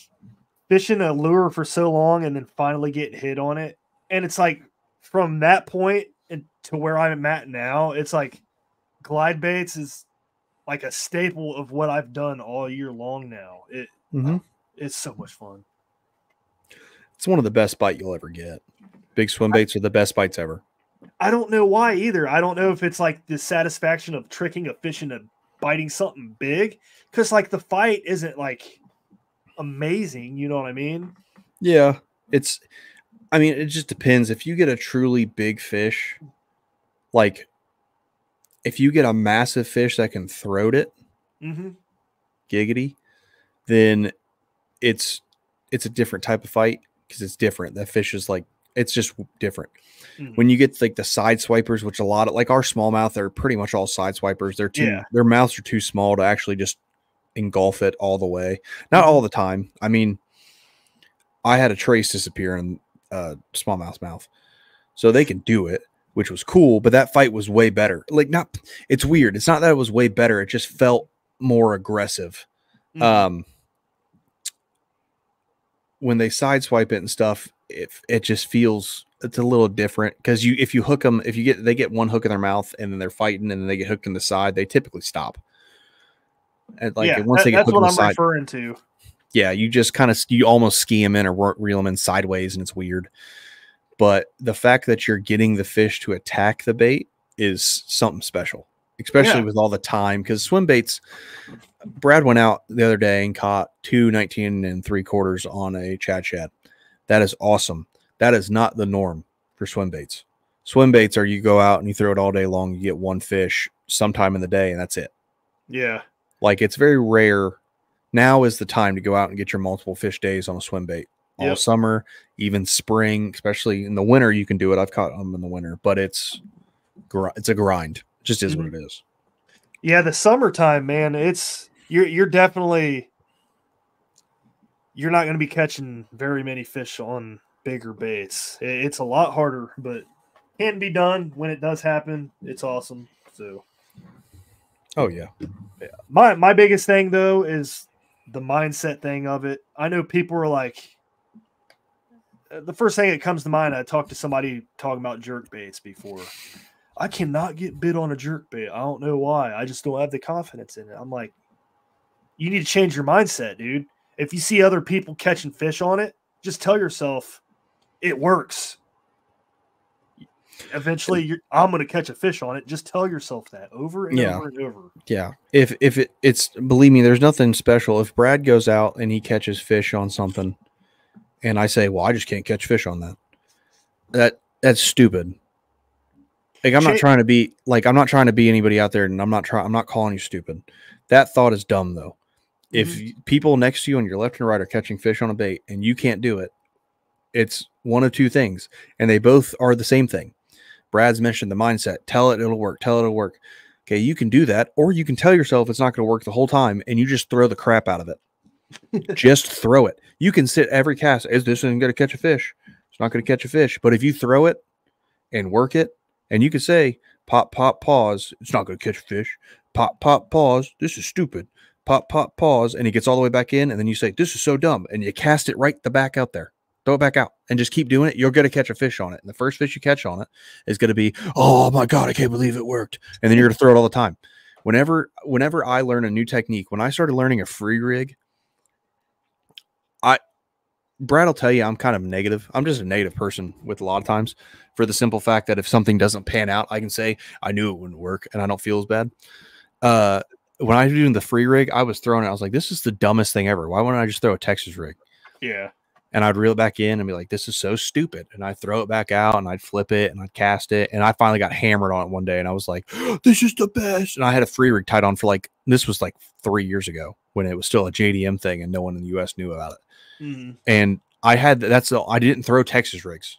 fishing a lure for so long and then finally getting hit on it. And it's like from that point and to where I'm at now, it's like glide baits is like a staple of what I've done all year long now. It Mhm. it's so much fun. It's one of the best bite you'll ever get. Big swim baits are the best bites ever. I don't know why either. I don't know if it's like the satisfaction of tricking a fish into biting something big, because like the fight isn't like amazing. You know what I mean? Yeah, it's. I mean, it just depends. If you get a truly big fish, like if you get a massive fish that can throat it, Mm-hmm. giggity, then it's it's a different type of fight because it's different. That fish is like it's just different. Mhm. When you get like the side swipers, which a lot of like our smallmouth, they're pretty much all side swipers. They're too Yeah. their mouths are too small to actually just engulf it all the way. Not all the time. I mean, I had a trace disappear in uh smallmouth mouth. So they can do it, which was cool, but that fight was way better. Like not it's weird. It's not that it was way better, it just felt more aggressive. Mhm. Um when they sideswipe it and stuff, it it just feels it's a little different because you if you hook them if you get they get one hook in their mouth and then they're fighting and then they get hooked in the side, they typically stop. And like yeah, once that- they get that's hooked what I'm side, referring to. yeah, you just kind of you almost ski them in or reel them in sideways, and it's weird. But the fact that you're getting the fish to attack the bait is something special, especially Yeah. with all the time. Because swim baits, Brad went out the other day and caught two 19 and three quarters on a Chad Shad. That is awesome. That is not the norm for swim baits. Swim baits are you go out and you throw it all day long, you get one fish sometime in the day, and that's it. Yeah. Like it's very rare. Now is the time to go out and get your multiple fish days on a swim bait. All Yep. summer, even spring, especially in the winter, you can do it. I've caught them in the winter, but it's it's a grind. It just is what mm-hmm. it is. Yeah, the summertime, man, it's you're you're definitely you're not going to be catching very many fish on bigger baits. It's a lot harder, but can be done when it does happen. It's awesome. So Oh yeah, my my biggest thing though is the mindset thing of it. I know people are like uh, the first thing that comes to mind. I talked to somebody talking about jerk baits before. I cannot get bit on a jerk bait. I don't know why. I just don't have the confidence in it. I'm like, you need to change your mindset, dude. If you see other people catching fish on it, just tell yourself it works. Eventually, you're, I'm going to catch a fish on it. Just tell yourself that over and Yeah. over and over. yeah. If if it, it's believe me, there's nothing special. If Brad goes out and he catches fish on something, and I say, well, I just can't catch fish on that. That that's stupid. Like I'm not trying to be like I'm not trying to be anybody out there, and I'm not trying. I'm not calling you stupid. That thought is dumb though. If Mhm. people next to you on your left and right are catching fish on a bait and you can't do it, it's one of two things, and they both are the same thing. Brad's mentioned the mindset. Tell it it'll work. Tell it it'll work. Okay, you can do that, or you can tell yourself it's not going to work the whole time, and you just throw the crap out of it. [LAUGHS] just throw it. You can sit every cast. Is this isn't going to catch a fish? It's not going to catch a fish. But if you throw it and work it, and you can say pop, pop, pause. It's not going to catch a fish. Pop, pop, pause. This is stupid. Pop, pop, pause, and he gets all the way back in, and then you say this is so dumb, and you cast it right the back out there. Throw it back out and just keep doing it. You're going to catch a fish on it. And the first fish you catch on it is going to be, oh my God, I can't believe it worked. And then you're going to throw it all the time. Whenever, whenever I learn a new technique, when I started learning a free rig, I, Brad will tell you I'm kind of negative. I'm just a negative person with a lot of times for the simple fact that if something doesn't pan out, I can say I knew it wouldn't work and I don't feel as bad. Uh, when I was doing the free rig, I was throwing it. I was like, this is the dumbest thing ever. Why wouldn't I just throw a Texas rig? Yeah. and I'd reel it back in and be like, "This is so stupid," and I'd throw it back out and I'd flip it and I'd cast it, and I finally got hammered on it one day, and I was like, [GASPS] "This is the best!" And I had a free rig tied on for like this was like three years ago when it was still a JDM thing and no one in the U.S. knew about it, Mhm. and I had that's the I didn't throw Texas rigs.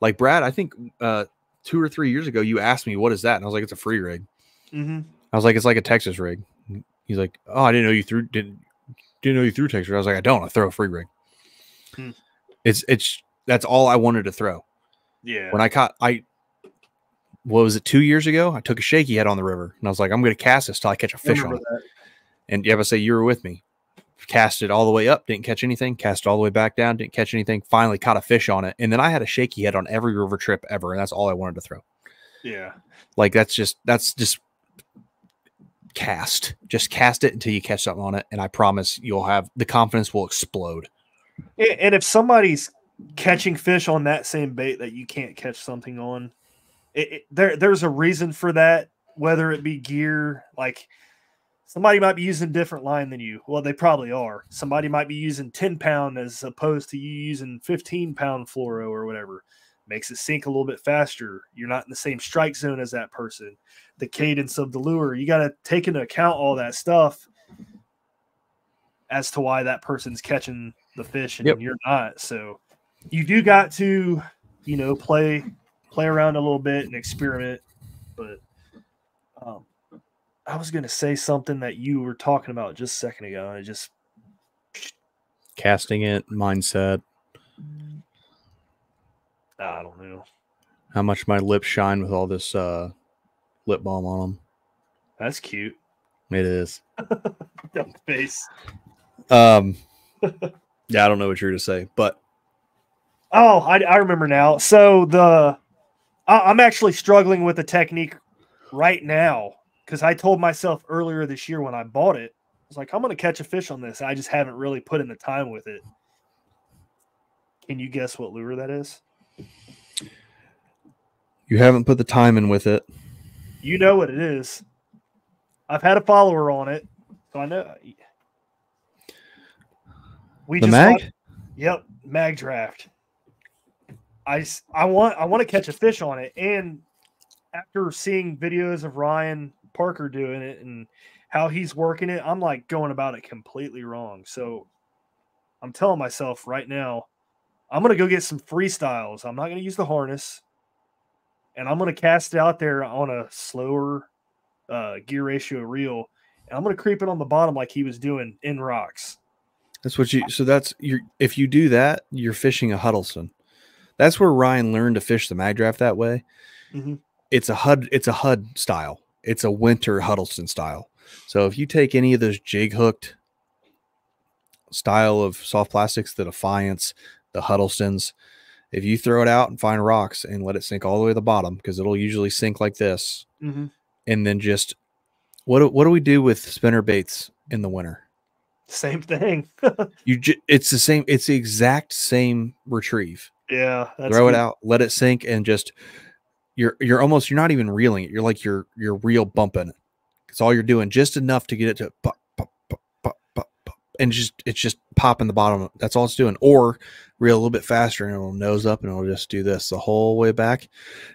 Like Brad, I think uh, two or three years ago, you asked me what is that, and I was like, "It's a free rig." Mhm. I was like, "It's like a Texas rig." He's like, "Oh, I didn't know you threw didn't didn't know you threw Texas." I was like, "I don't. I throw a free rig." Hmm. It's it's that's all I wanted to throw. Yeah. When I caught I what was it two years ago? I took a shaky head on the river and I was like, I'm gonna cast this till I catch a fish on it. that. And yeah, I say you were with me. Cast it all the way up, didn't catch anything. Cast it all the way back down, didn't catch anything. Finally caught a fish on it, and then I had a shaky head on every river trip ever, and that's all I wanted to throw. Yeah. Like that's just that's just cast. Just cast it until you catch something on it, and I promise you'll have the confidence will explode. And if somebody's catching fish on that same bait that you can't catch something on, it, it- there there's a reason for that. Whether it be gear, like somebody might be using different line than you. Well, they probably are. Somebody might be using 10 pound as opposed to you using 15 pound fluoro or whatever. Makes it sink a little bit faster. You're not in the same strike zone as that person. The cadence of the lure, you got to take into account all that stuff as to why that person's catching the fish and Yep. you're not. So you do got to, you know, play play around a little bit and experiment. But um, I was gonna say something that you were talking about just a second ago. and I just Casting it, mindset, I don't know. how much my lips shine with all this uh, lip balm on them. That's cute. It is. [LAUGHS] Dumb face. Um, [LAUGHS] yeah, I don't know what you're to say, but Oh, I, I remember now. So the I, I'm actually struggling with the technique right now because I told myself earlier this year when I bought it, I was like, I'm gonna catch a fish on this. I just haven't really put in the time with it. Can you guess what lure that is? You haven't put the time in with it. You know what it is. I've had a follower on it, so I know. Uh, we The just mag? bought- yep, mag draft. I I want I want to catch a fish on it, and after seeing videos of Ryan Parker doing it and how he's working it, I'm like going about it completely wrong. So I'm telling myself right now, I'm gonna go get some freestyles. I'm not gonna use the harness, and I'm gonna cast it out there on a slower uh, gear ratio reel, and I'm gonna creep it on the bottom like he was doing in rocks. That's what you. So that's your. If you do that, you're fishing a Huddleston. That's where Ryan learned to fish the mag draft that way. Mhm. It's a HUD. It's a HUD style. It's a winter Huddleston style. So if you take any of those jig hooked style of soft plastics, the Defiance, the Huddlestons, if you throw it out and find rocks and let it sink all the way to the bottom, because it'll usually sink like this, Mm-hmm. and then just what do, what do we do with spinner baits in the winter? Same thing. [LAUGHS] You ju- it's the same. It's the exact same retrieve. yeah, that's Throw it out, let it sink, and just you're you're almost you're not even reeling it. You're like you're you're real bumping it. It's all you're doing, just enough to get it to pop, pop, pop, pop, pop, pop, and just it's just popping the bottom. That's all it's doing. Or reel a little bit faster, and it'll nose up, and it'll just do this the whole way back.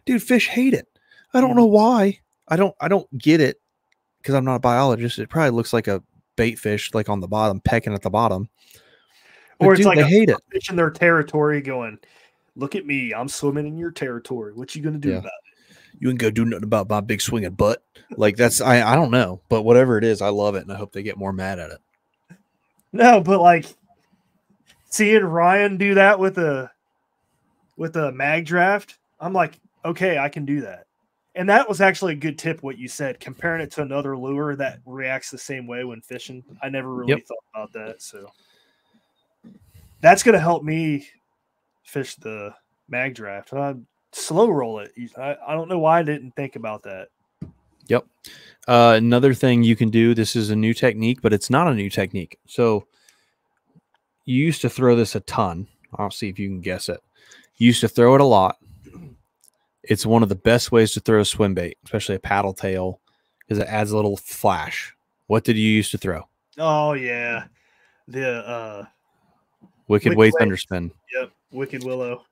Dude, fish hate it. I don't know why. I don't I don't get it because I'm not a biologist. It probably looks like a bait fish, like on the bottom, pecking at the bottom. But Or it's dude, like they a hate it. fish in their territory going, look at me, I'm swimming in your territory. What you gonna do Yeah. about it? you can go do nothing about my big swinging butt. Like that's I I don't know, but whatever it is, I love it, and I hope they get more mad at it. No, but like seeing Ryan do that with a with a mag draft, I'm like, okay, I can do that. And that was actually a good tip what you said, comparing it to another lure that reacts the same way when fishing. I never really Yep. thought about that. So that's gonna help me fish the mag draft. I slow roll it. I, I don't know why I didn't think about that. Uh, another thing you can do. This is a new technique, but it's not a new technique. So you used to throw this a ton. I'll see if you can guess it. You used to throw it a lot. It's one of the best ways to throw a swim bait, especially a paddle tail, because it adds a little flash. What did you used to throw? Oh yeah. The uh Wicked Wicked Ways. Underspin. yep, Wicked Willow.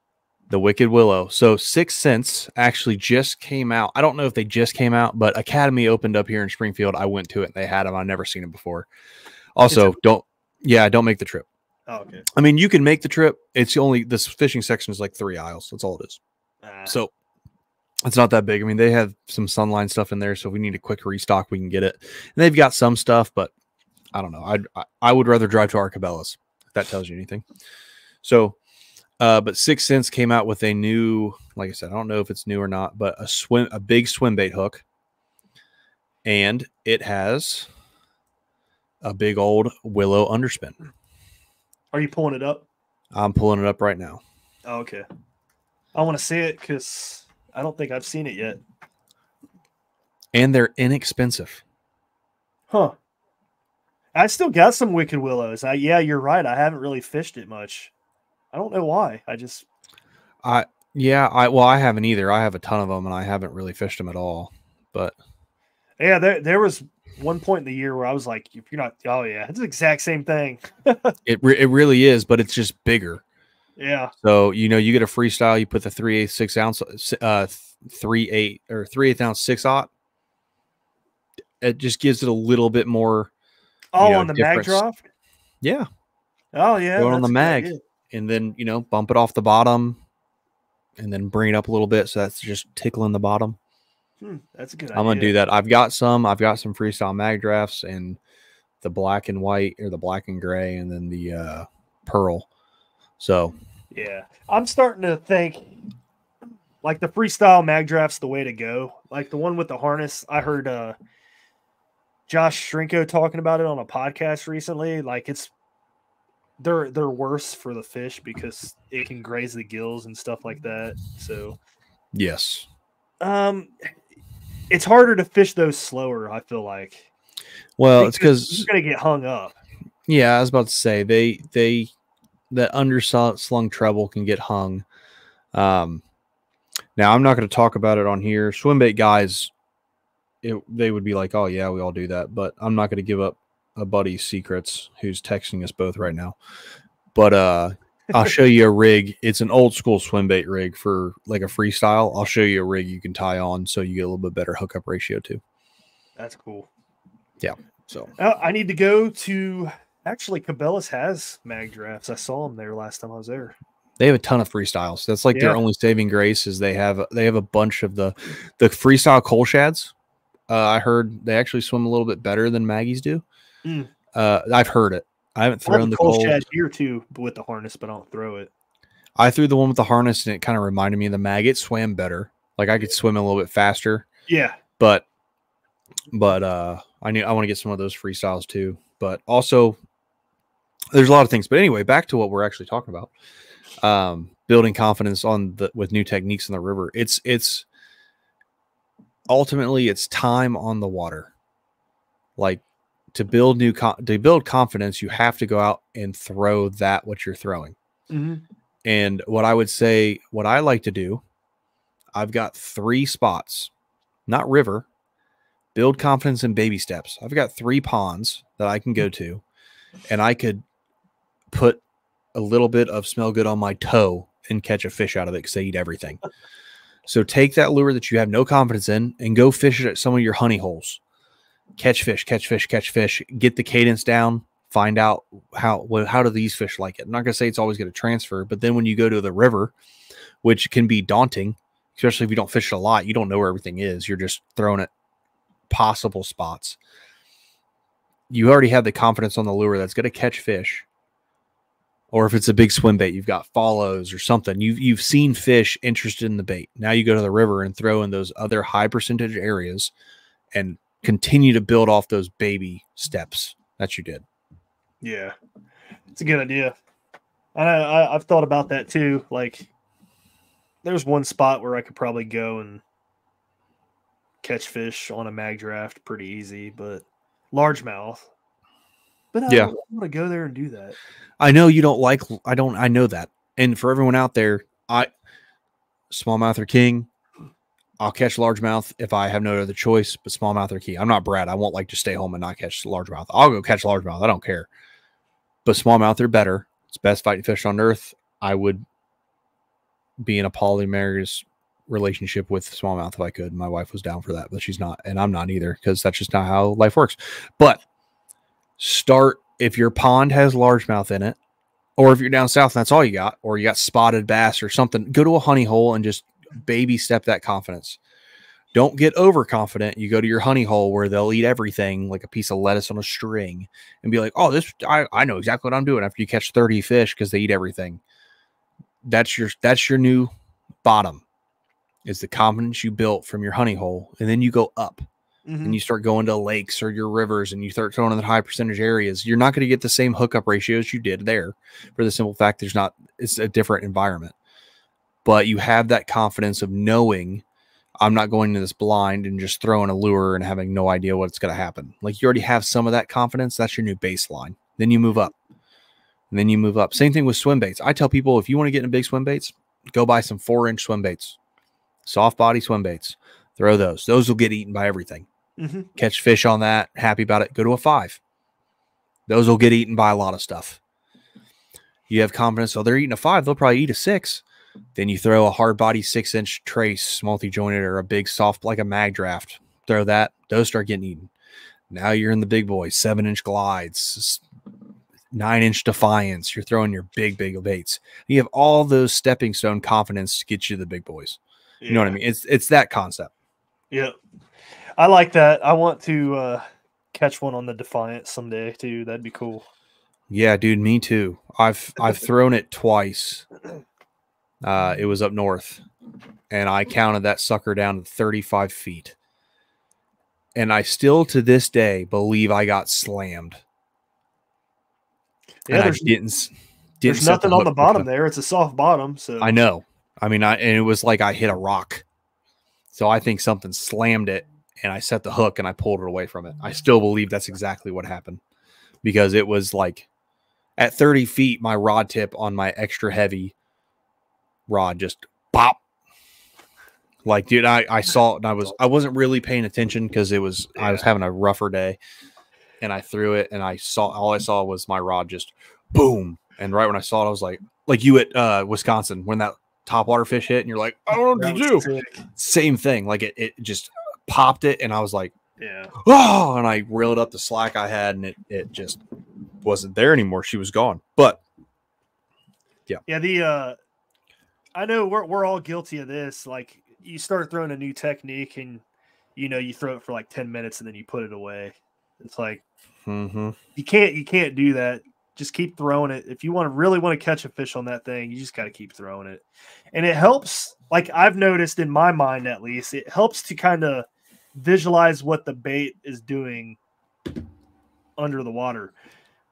The Wicked Willow. So Six Sense actually just came out. I don't know if they just came out, but Academy opened up here in Springfield. I went to it and they had them. I've never seen them before. Also, don't yeah, don't make the trip. Oh, okay. I mean, you can make the trip. It's only this fishing section is like three aisles. That's all it is. Ah, So it's not that big. I mean, they have some sunline stuff in there, so if we need a quick restock, we can get it. And they've got some stuff, but I don't know. I'd, I I would rather drive to Arcabellas if that tells you anything. So, uh, but Six Sense came out with a new, like I said, I don't know if it's new or not, but a swim, a big swim bait hook, and it has a big old willow underspin. Are you pulling it up? I'm pulling it up right now. Oh, okay. I want to see it because I don't think I've seen it yet. and they're inexpensive. Huh. I still got some Wicked Willows. I yeah, you're right. I haven't really fished it much. I don't know why. I just I yeah, I well, I haven't either. I have a ton of them, and I haven't really fished them at all. But yeah, there there was one point in the year where I was like, if you're not, oh yeah, it's the exact same thing. [LAUGHS] It re- it really is, but it's just bigger. Yeah. So you know, you get a freestyle, you put the three eighth six ounce, uh, three eight or three eighth ounce six aught. It just gives it a little bit more, Oh, know, on the mag difference. drop. yeah. Oh yeah. Going on the good mag. idea. And then you know, bump it off the bottom, and then bring it up a little bit, so that's just tickling the bottom. Hmm, that's a good. I'm gonna do that. I've got some. I've got some freestyle mag drafts and the black and white or the black and gray, and then the uh, pearl. So Yeah, I'm starting to think like the freestyle mag draft's the way to go. Like the one with the harness, I heard uh Josh Shrinko talking about it on a podcast recently. Like it's they're they're worse for the fish because it can graze the gills and stuff like that. So yes, um it's harder to fish those slower, I feel like. well, it's because you're gonna get hung up. Yeah, I was about to say they they that underslung treble can get hung. Um, now I'm not going to talk about it on here. Swim bait guys, it, they would be like, "Oh yeah, we all do that," but I'm not going to give up a buddy's secrets who's texting us both right now. But uh, I'll show you a rig. It's an old school swim bait rig for like a freestyle. I'll show you a rig you can tie on so you get a little bit better hookup ratio too. That's cool. Yeah. So Uh, I need to go to actually Cabela's has mag drafts. I saw them there last time I was there. They have a ton of freestyles. That's like their only saving grace is they have they have a bunch of the the freestyle coal shads. Uh, I heard they actually swim a little bit better than Maggie's do. Mm. Uh, I've heard it. I haven't I have thrown the cold shad here too with the harness, but I don't throw it. I threw the one with the harness and it kind of reminded me of the mag. It swam better. Like I could swim a little bit faster, Yeah, but but uh, I knew I want to get some of those freestyles too. But also, there's a lot of things. But anyway, back to what we're actually talking about. Um, building confidence on the with new techniques in the river. It's it's ultimately it's time on the water. Like to build new to build confidence, you have to go out and throw that what you're throwing. Mhm. And what I would say, what I like to do, I've got three spots, not river, build confidence in baby steps. I've got three ponds that I can go to, and I could put a little bit of smell good on my toe and catch a fish out of it because they eat everything. [LAUGHS] So take that lure that you have no confidence in and go fish it at some of your honey holes. Catch fish, catch fish, catch fish. Get the cadence down. Find out how how do these fish like it. I'm not gonna say it's always going to transfer, but then when you go to the river, which can be daunting, especially if you don't fish a lot, you don't know where everything is. You're just throwing at possible spots. You already have the confidence on the lure that's going to catch fish. Or if it's a big swim bait, you've got follows or something. You've you've seen fish interested in the bait. Now you go to the river and throw in those other high percentage areas and continue to build off those baby steps that you did. yeah, it's a good idea. I, I I've thought about that too. Like, there's one spot where I could probably go and catch fish on a mag draft pretty easy, but largemouth. But I Yeah. don't want to go there and do that. I know you don't like I don't I know that. And for everyone out there, I smallmouth or king, I'll catch largemouth if I have no other choice, but smallmouth or key. I'm not Brad. I won't like to stay home and not catch largemouth. I'll go catch largemouth. I don't care. But smallmouth are better. It's best fighting fish on earth. I would be in a polyamorous relationship with smallmouth if I could. My wife was down for that, but she's not, and I'm not either because that's just not how life works. But start if your pond has largemouth in it, or if you're down south and that's all you got, or you got spotted bass or something, go to a honey hole and just baby step that confidence. Don't get overconfident. You go to your honey hole where they'll eat everything like a piece of lettuce on a string and be like, oh, this I, I know exactly what I'm doing after you catch 30 fish because they eat everything. That's your that's your new bottom is the confidence you built from your honey hole. And then you go up Mhm. and you start going to lakes or your rivers and you start throwing in the high percentage areas, you're not going to get the same hookup ratios you did there for the simple fact there's not, it's a different environment. But you have that confidence of knowing I'm not going to this blind and just throwing a lure and having no idea what's going to happen. Like you already have some of that confidence. That's your new baseline. Then you move up. And then you move up. Same thing with swim baits. I tell people if you want to get into big swim baits, go buy some four inch swim baits, soft body swim baits. Throw those. Those will get eaten by everything Mhm. catch fish on that, happy about it, go to a five. Those will get eaten by a lot of stuff. You have confidence, so they're eating a five, they'll probably eat a six. Then you throw a hard body six inch trace, multi jointed, or a big soft like a mag draft. Throw that, those start getting eaten. Now you're in the big boys, seven inch glides, nine inch defiance. You're throwing your big, big baits. You have all those stepping stone confidence to get you the big boys. You know what I mean? It's it's that concept. Yeah. I like that. I want to uh, catch one on the Defiance someday too. That'd be cool. Yeah, dude, me too. I've I've thrown it twice. [CLEARS THROAT] Uh, it was up north, and I counted that sucker down to 35 feet. And I still, to this day, believe I got slammed. Yeah, there's, didn't. didn't there's nothing on the bottom there. It's a soft bottom, so I know. I mean, I and it was like I hit a rock. So I think something slammed it, and I set the hook and I pulled it away from it. I still believe that's exactly what happened because it was like at 30 feet, my rod tip on my extra heavy rod just pop. Like, dude, I, I saw it and I was I wasn't really paying attention because it was I was having a rougher day, and I threw it and I saw all I saw was my rod just boom. And right when I saw it, I was like, like you at uh, Wisconsin when that topwater fish hit, and you're like, I don't know what to do. sick. Same thing. Like it, it just popped it, and I was like, Yeah. oh, and I reeled up the slack I had, and it it just wasn't there anymore. She was gone. But yeah, Yeah, the uh I know we're we're all guilty of this. Like you start throwing a new technique and you know you throw it for like 10 minutes and then you put it away. It's like mhm. you can't you can't do that. Just keep throwing it. If you want to really want to catch a fish on that thing, you just got to keep throwing it. And it helps like I've noticed in my mind at least, it helps to kind of visualize what the bait is doing under the water.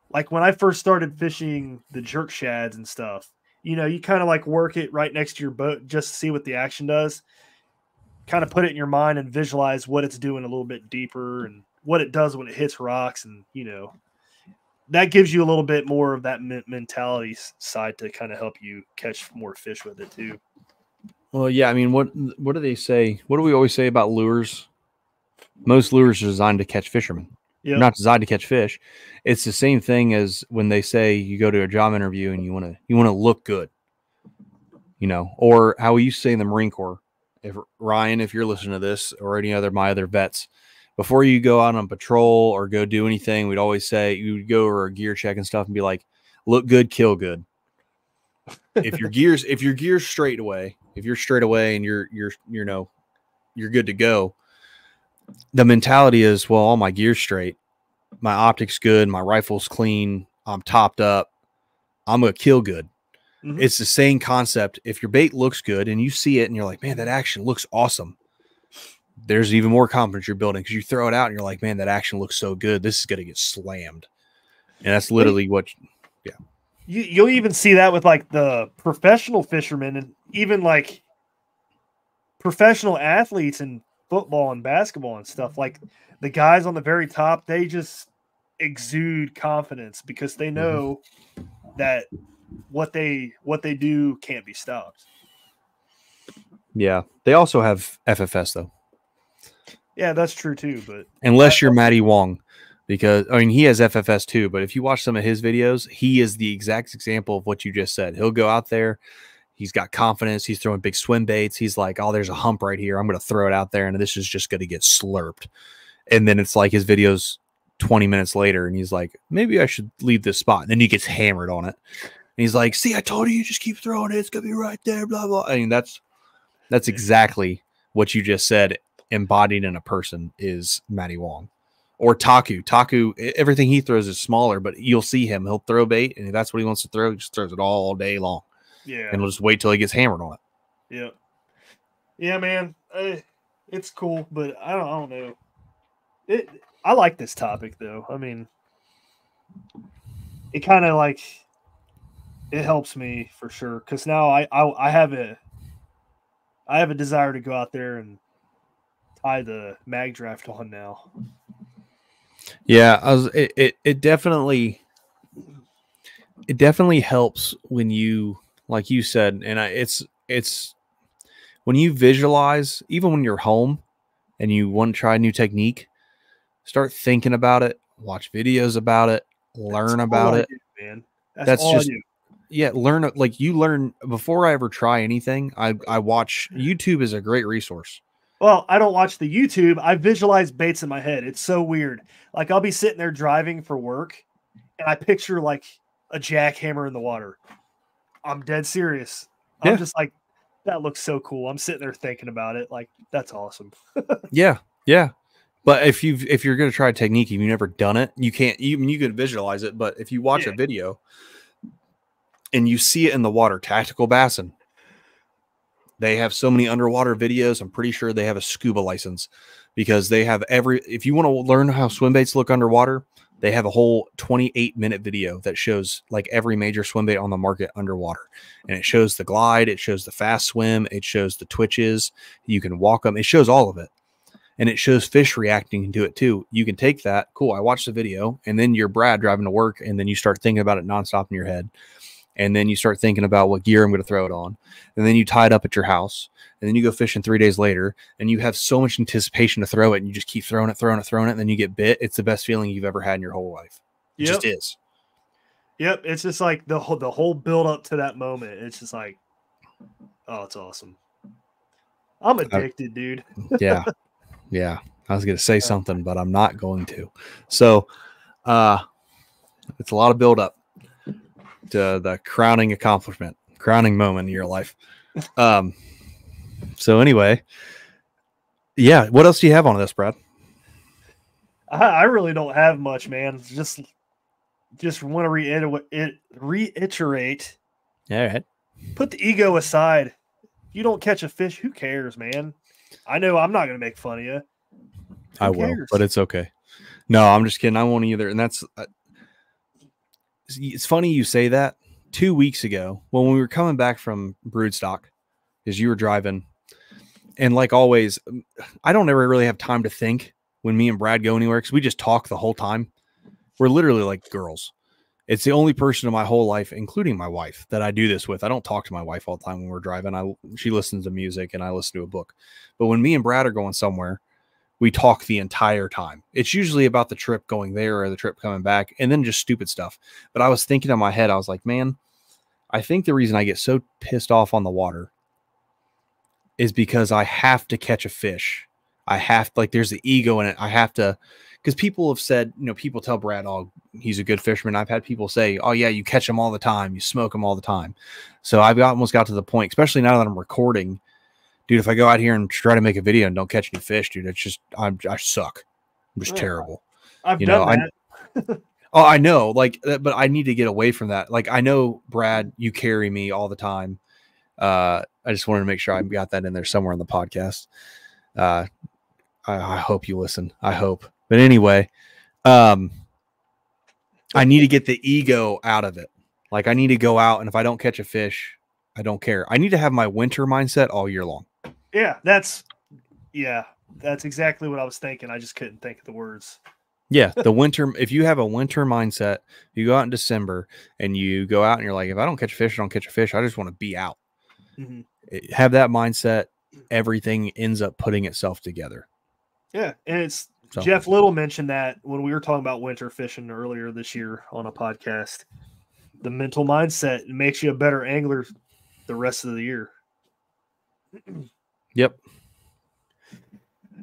Like when I first started fishing the jerk shads and stuff, you know, you kind of like work it right next to your boat just to see what the action does. Kind of put it in your mind and visualize what it's doing a little bit deeper and what it does when it hits rocks and, you know, that gives you a little bit more of that men- mentality side to kind of help you catch more fish with it too. Well, yeah. I mean, what what do they say? What do we always say about lures? Most lures are designed to catch fishermen. They're not designed to catch fish. It's the same thing as when they say you go to a job interview and you want to you want to look good. You know, or how we used to say in the Marine Corps. If Ryan, if you're listening to this, or any other my other vets, before you go out on patrol or go do anything, we'd always say you would go over a gear check and stuff and be like, "Look good, kill good." if your gears, if your gears straight away, if you're straight away and you're you're you know you're good to go, the mentality is, well, all my gear's straight, my optics good, my rifle's clean, I'm topped up, I'm gonna kill good. Mhm. It's the same concept. If your bait looks good and you see it and you're like, man, that action looks awesome. There's even more confidence you're building because you throw it out and you're like, man, that action looks so good. This is gonna get slammed. And that's literally what you you'll even see that with like the professional fishermen and even like professional athletes in football and basketball and stuff mm-hmm. like the guys on the very top they just exude confidence because they mm-hmm. know that what they what they do can't be stopped yeah. They also have FFS though. yeah that's true too but unless you're Matty Wong, because I mean he has FFS too. But if you watch some of his videos, he is the exact example of what you just said. He'll go out there, he's got confidence, he's throwing big swim baits. He's like, "Oh, there's a hump right here. I'm going to throw it out there, and this is just going to get slurped." And then it's like his videos 20 minutes later, and he's like, "Maybe I should leave this spot." And then he gets hammered on it. And he's like, "See, I told you, you just keep throwing it. It's gonna be right there." Blah blah. I mean, that's that's exactly what you just said embodied in a person is Matty Wong or Taku. Taku, everything he throws is smaller, but you'll see him. He'll throw bait, and if that's what he wants to throw, he just throws it all day long, yeah. And we'll just wait till he gets hammered on it. yeah yeah man. Uh, it's cool but i don't, I don't know. It i like this topic though. I mean it kind of like it helps me for sure because now I, I i have a i have a desire to go out there and tie the mag draft on now. Yeah, I was. It, it it definitely it definitely helps when you like you said, and I, it's it's when you visualize, even when you're home and you want to try a new technique, start thinking about it, watch videos about it, learn That's about it. do, man. That's, That's just-. Yeah, learn like you learn before I ever try anything. I I watch. YouTube is a great resource. Well, I don't watch the YouTube. I visualize baits in my head. It's so weird. Like I'll be sitting there driving for work, and I picture like a jackhammer in the water. I'm dead serious. I'm just like, that looks so cool. I'm sitting there thinking about it. Like that's awesome. [LAUGHS] Yeah, yeah. But if you if you're gonna try a technique, if you've never done it, you can't. You you can visualize it, but if you watch Yeah. a video and you see it in the water, tactical bassin, they have so many underwater videos. I'm pretty sure they have a scuba license because they have every. If you want to learn how swim baits look underwater, they have a whole 28 minute video that shows like every major swim bait on the market underwater, and it shows the glide, it shows the fast swim, it shows the twitches. You can walk them. It shows all of it and it shows fish reacting to it too. You can take that, cool. I watched the video, and then you're Brad driving to work, and then you start thinking about it nonstop in your head, and then you start thinking about what gear I'm going to throw it on, and then you tie it up at your house, and then you go fishing three days later, and you have so much anticipation to throw it, and you just keep throwing it, throwing it, throwing it, and then you get bit. It's the best feeling you've ever had in your whole life. It Yep. just is. Yep. It's just like the whole the whole build up to that moment. It's just like, oh, it's awesome. I'm addicted, dude. [LAUGHS] yeah yeah i was going to say something but i'm not going to so uh it's a lot of build up to the crowning accomplishment crowning moment in your life um so anyway yeah what else do you have on this brad I, I really don't have much, man. Just just want to reiterate it reiterate all right put the ego aside. If you don't catch a fish, who cares, man? I know I'm not going to make fun of you. i Who will cares? but it's okay no i'm just kidding i won't either and that's uh, it's- funny you say that. Two weeks ago when we were coming back from broodstock is you were driving and like always um, i don't ever really have time to think when me and brad go anywhere because we just talk the whole time. We're literally like girls. It's the only person in my whole life including my wife that i do this with. I don't talk to my wife all the time when we're driving. I she listens to music and i listen to a book. But when me and brad are going somewhere we talk the entire time it's usually about the trip going there or the trip coming back and then just stupid stuff but i was thinking in my head i was like man i think the reason i get so pissed off on the water is because I have to catch a fish. I have like there's the ego in it. I have to because people have said, you know, people tell Brad, oh, he's a good fisherman. I've had people say, oh yeah, you catch them all the time, you smoke them all the time. So I've almost got to the point, especially now that I'm recording, dude. If I go out here and try to make a video and don't catch any fish, dude, it's just I'm I suck. I'm just Yeah. terrible. I've You know, done I- that. [LAUGHS] Oh, I know, like, uh, but I need to get away from that. Like, I know, Brad, you carry me all the time. Uh, I just wanted to make sure I got that in there somewhere in the podcast. Uh, I, I hope you listen. I hope. But anyway, um, I need to get the ego out of it. Like, I need to go out, and if I don't catch a fish, I don't care. I need to have my winter mindset all year long. Yeah, that's yeah, that's exactly what I was thinking. I just couldn't think of the words. Yeah, the winter. If you have a winter mindset, you go out in December and you go out and you're like, if I don't catch a fish, I don't catch a fish. I just want to be out. Mhm. It- have that mindset. Everything ends up putting itself together. Yeah, and it's So Jeff Little mentioned that when we were talking about winter fishing earlier this year on a podcast. The mental mindset makes you a better angler the rest of the year. [CLEARS THROAT] yep.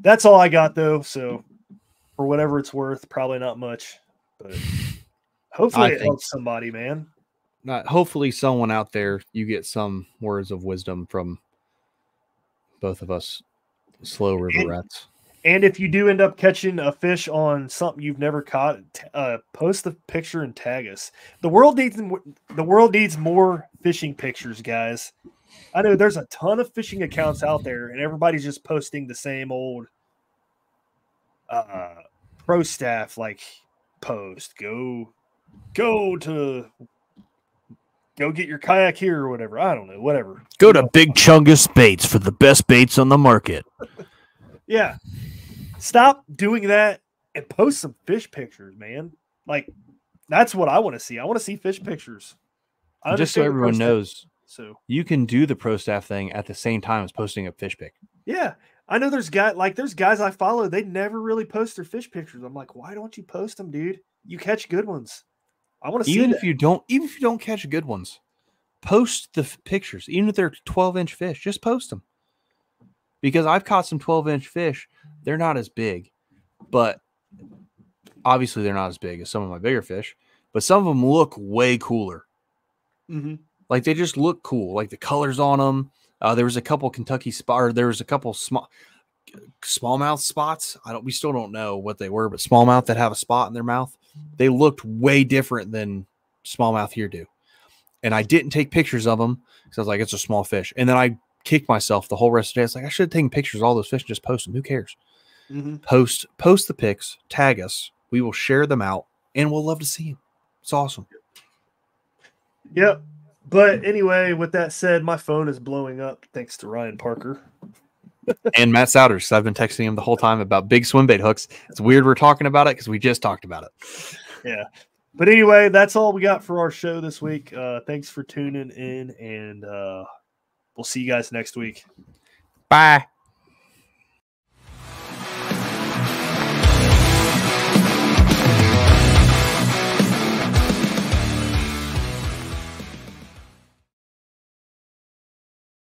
That's all I got though. So for whatever it's worth, probably not much, but hopefully I it helps somebody, man. Not hopefully someone out there you get some words of wisdom from both of us slow river And- rats. And if you do end up catching a fish on something you've never caught, uh, post the picture and tag us. The world needs the world needs more fishing pictures, guys. I know there's a ton of fishing accounts out there, and everybody's just posting the same old uh, pro staff like post. Go, go to, go get your kayak here or whatever. I don't know, whatever. Go to Big Chungus Baits for the best baits on the market. [LAUGHS] Yeah. Stop doing that and post some fish pictures, man. Like that's what I want to see. I want to see fish pictures. I Just so everyone pro staff, knows, So you can do the pro staff thing at the same time as posting a fish pic. Yeah. I know there's guy like there's guys I follow, they never really post their fish pictures. I'm like, why don't you post them, dude? You catch good ones. I want to see even that. if you don't even if you don't catch good ones post the f- pictures even if they're 12 inch fish just post them because i've caught some 12 inch fish they're not as big but obviously they're not as big as some of my bigger fish but some of them look way cooler Mhm. Like they just look cool like the colors on them uh, there was a couple kentucky spot or there was a couple small smallmouth spots. I don't we still don't know what they were but smallmouth that have a spot in their mouth they looked way different than smallmouth here do. And i didn't take pictures of them because i was like it's a small fish. And then i kicked myself the whole rest of the day. It's like i should have taken pictures of all those fish and just post them who cares? Mhm. post post the pics tag us. We will share them out and we'll love to see them it's awesome. Yep. But anyway, with that said, my phone is blowing up thanks to Ryan Parker. and Matt Souders. I've been texting him the whole time about big swim bait hooks. It's weird we're talking about it because we just talked about it. Yeah. But anyway, that's all we got for our show this week. Uh, thanks for tuning in, and uh, we'll see you guys next week. Bye.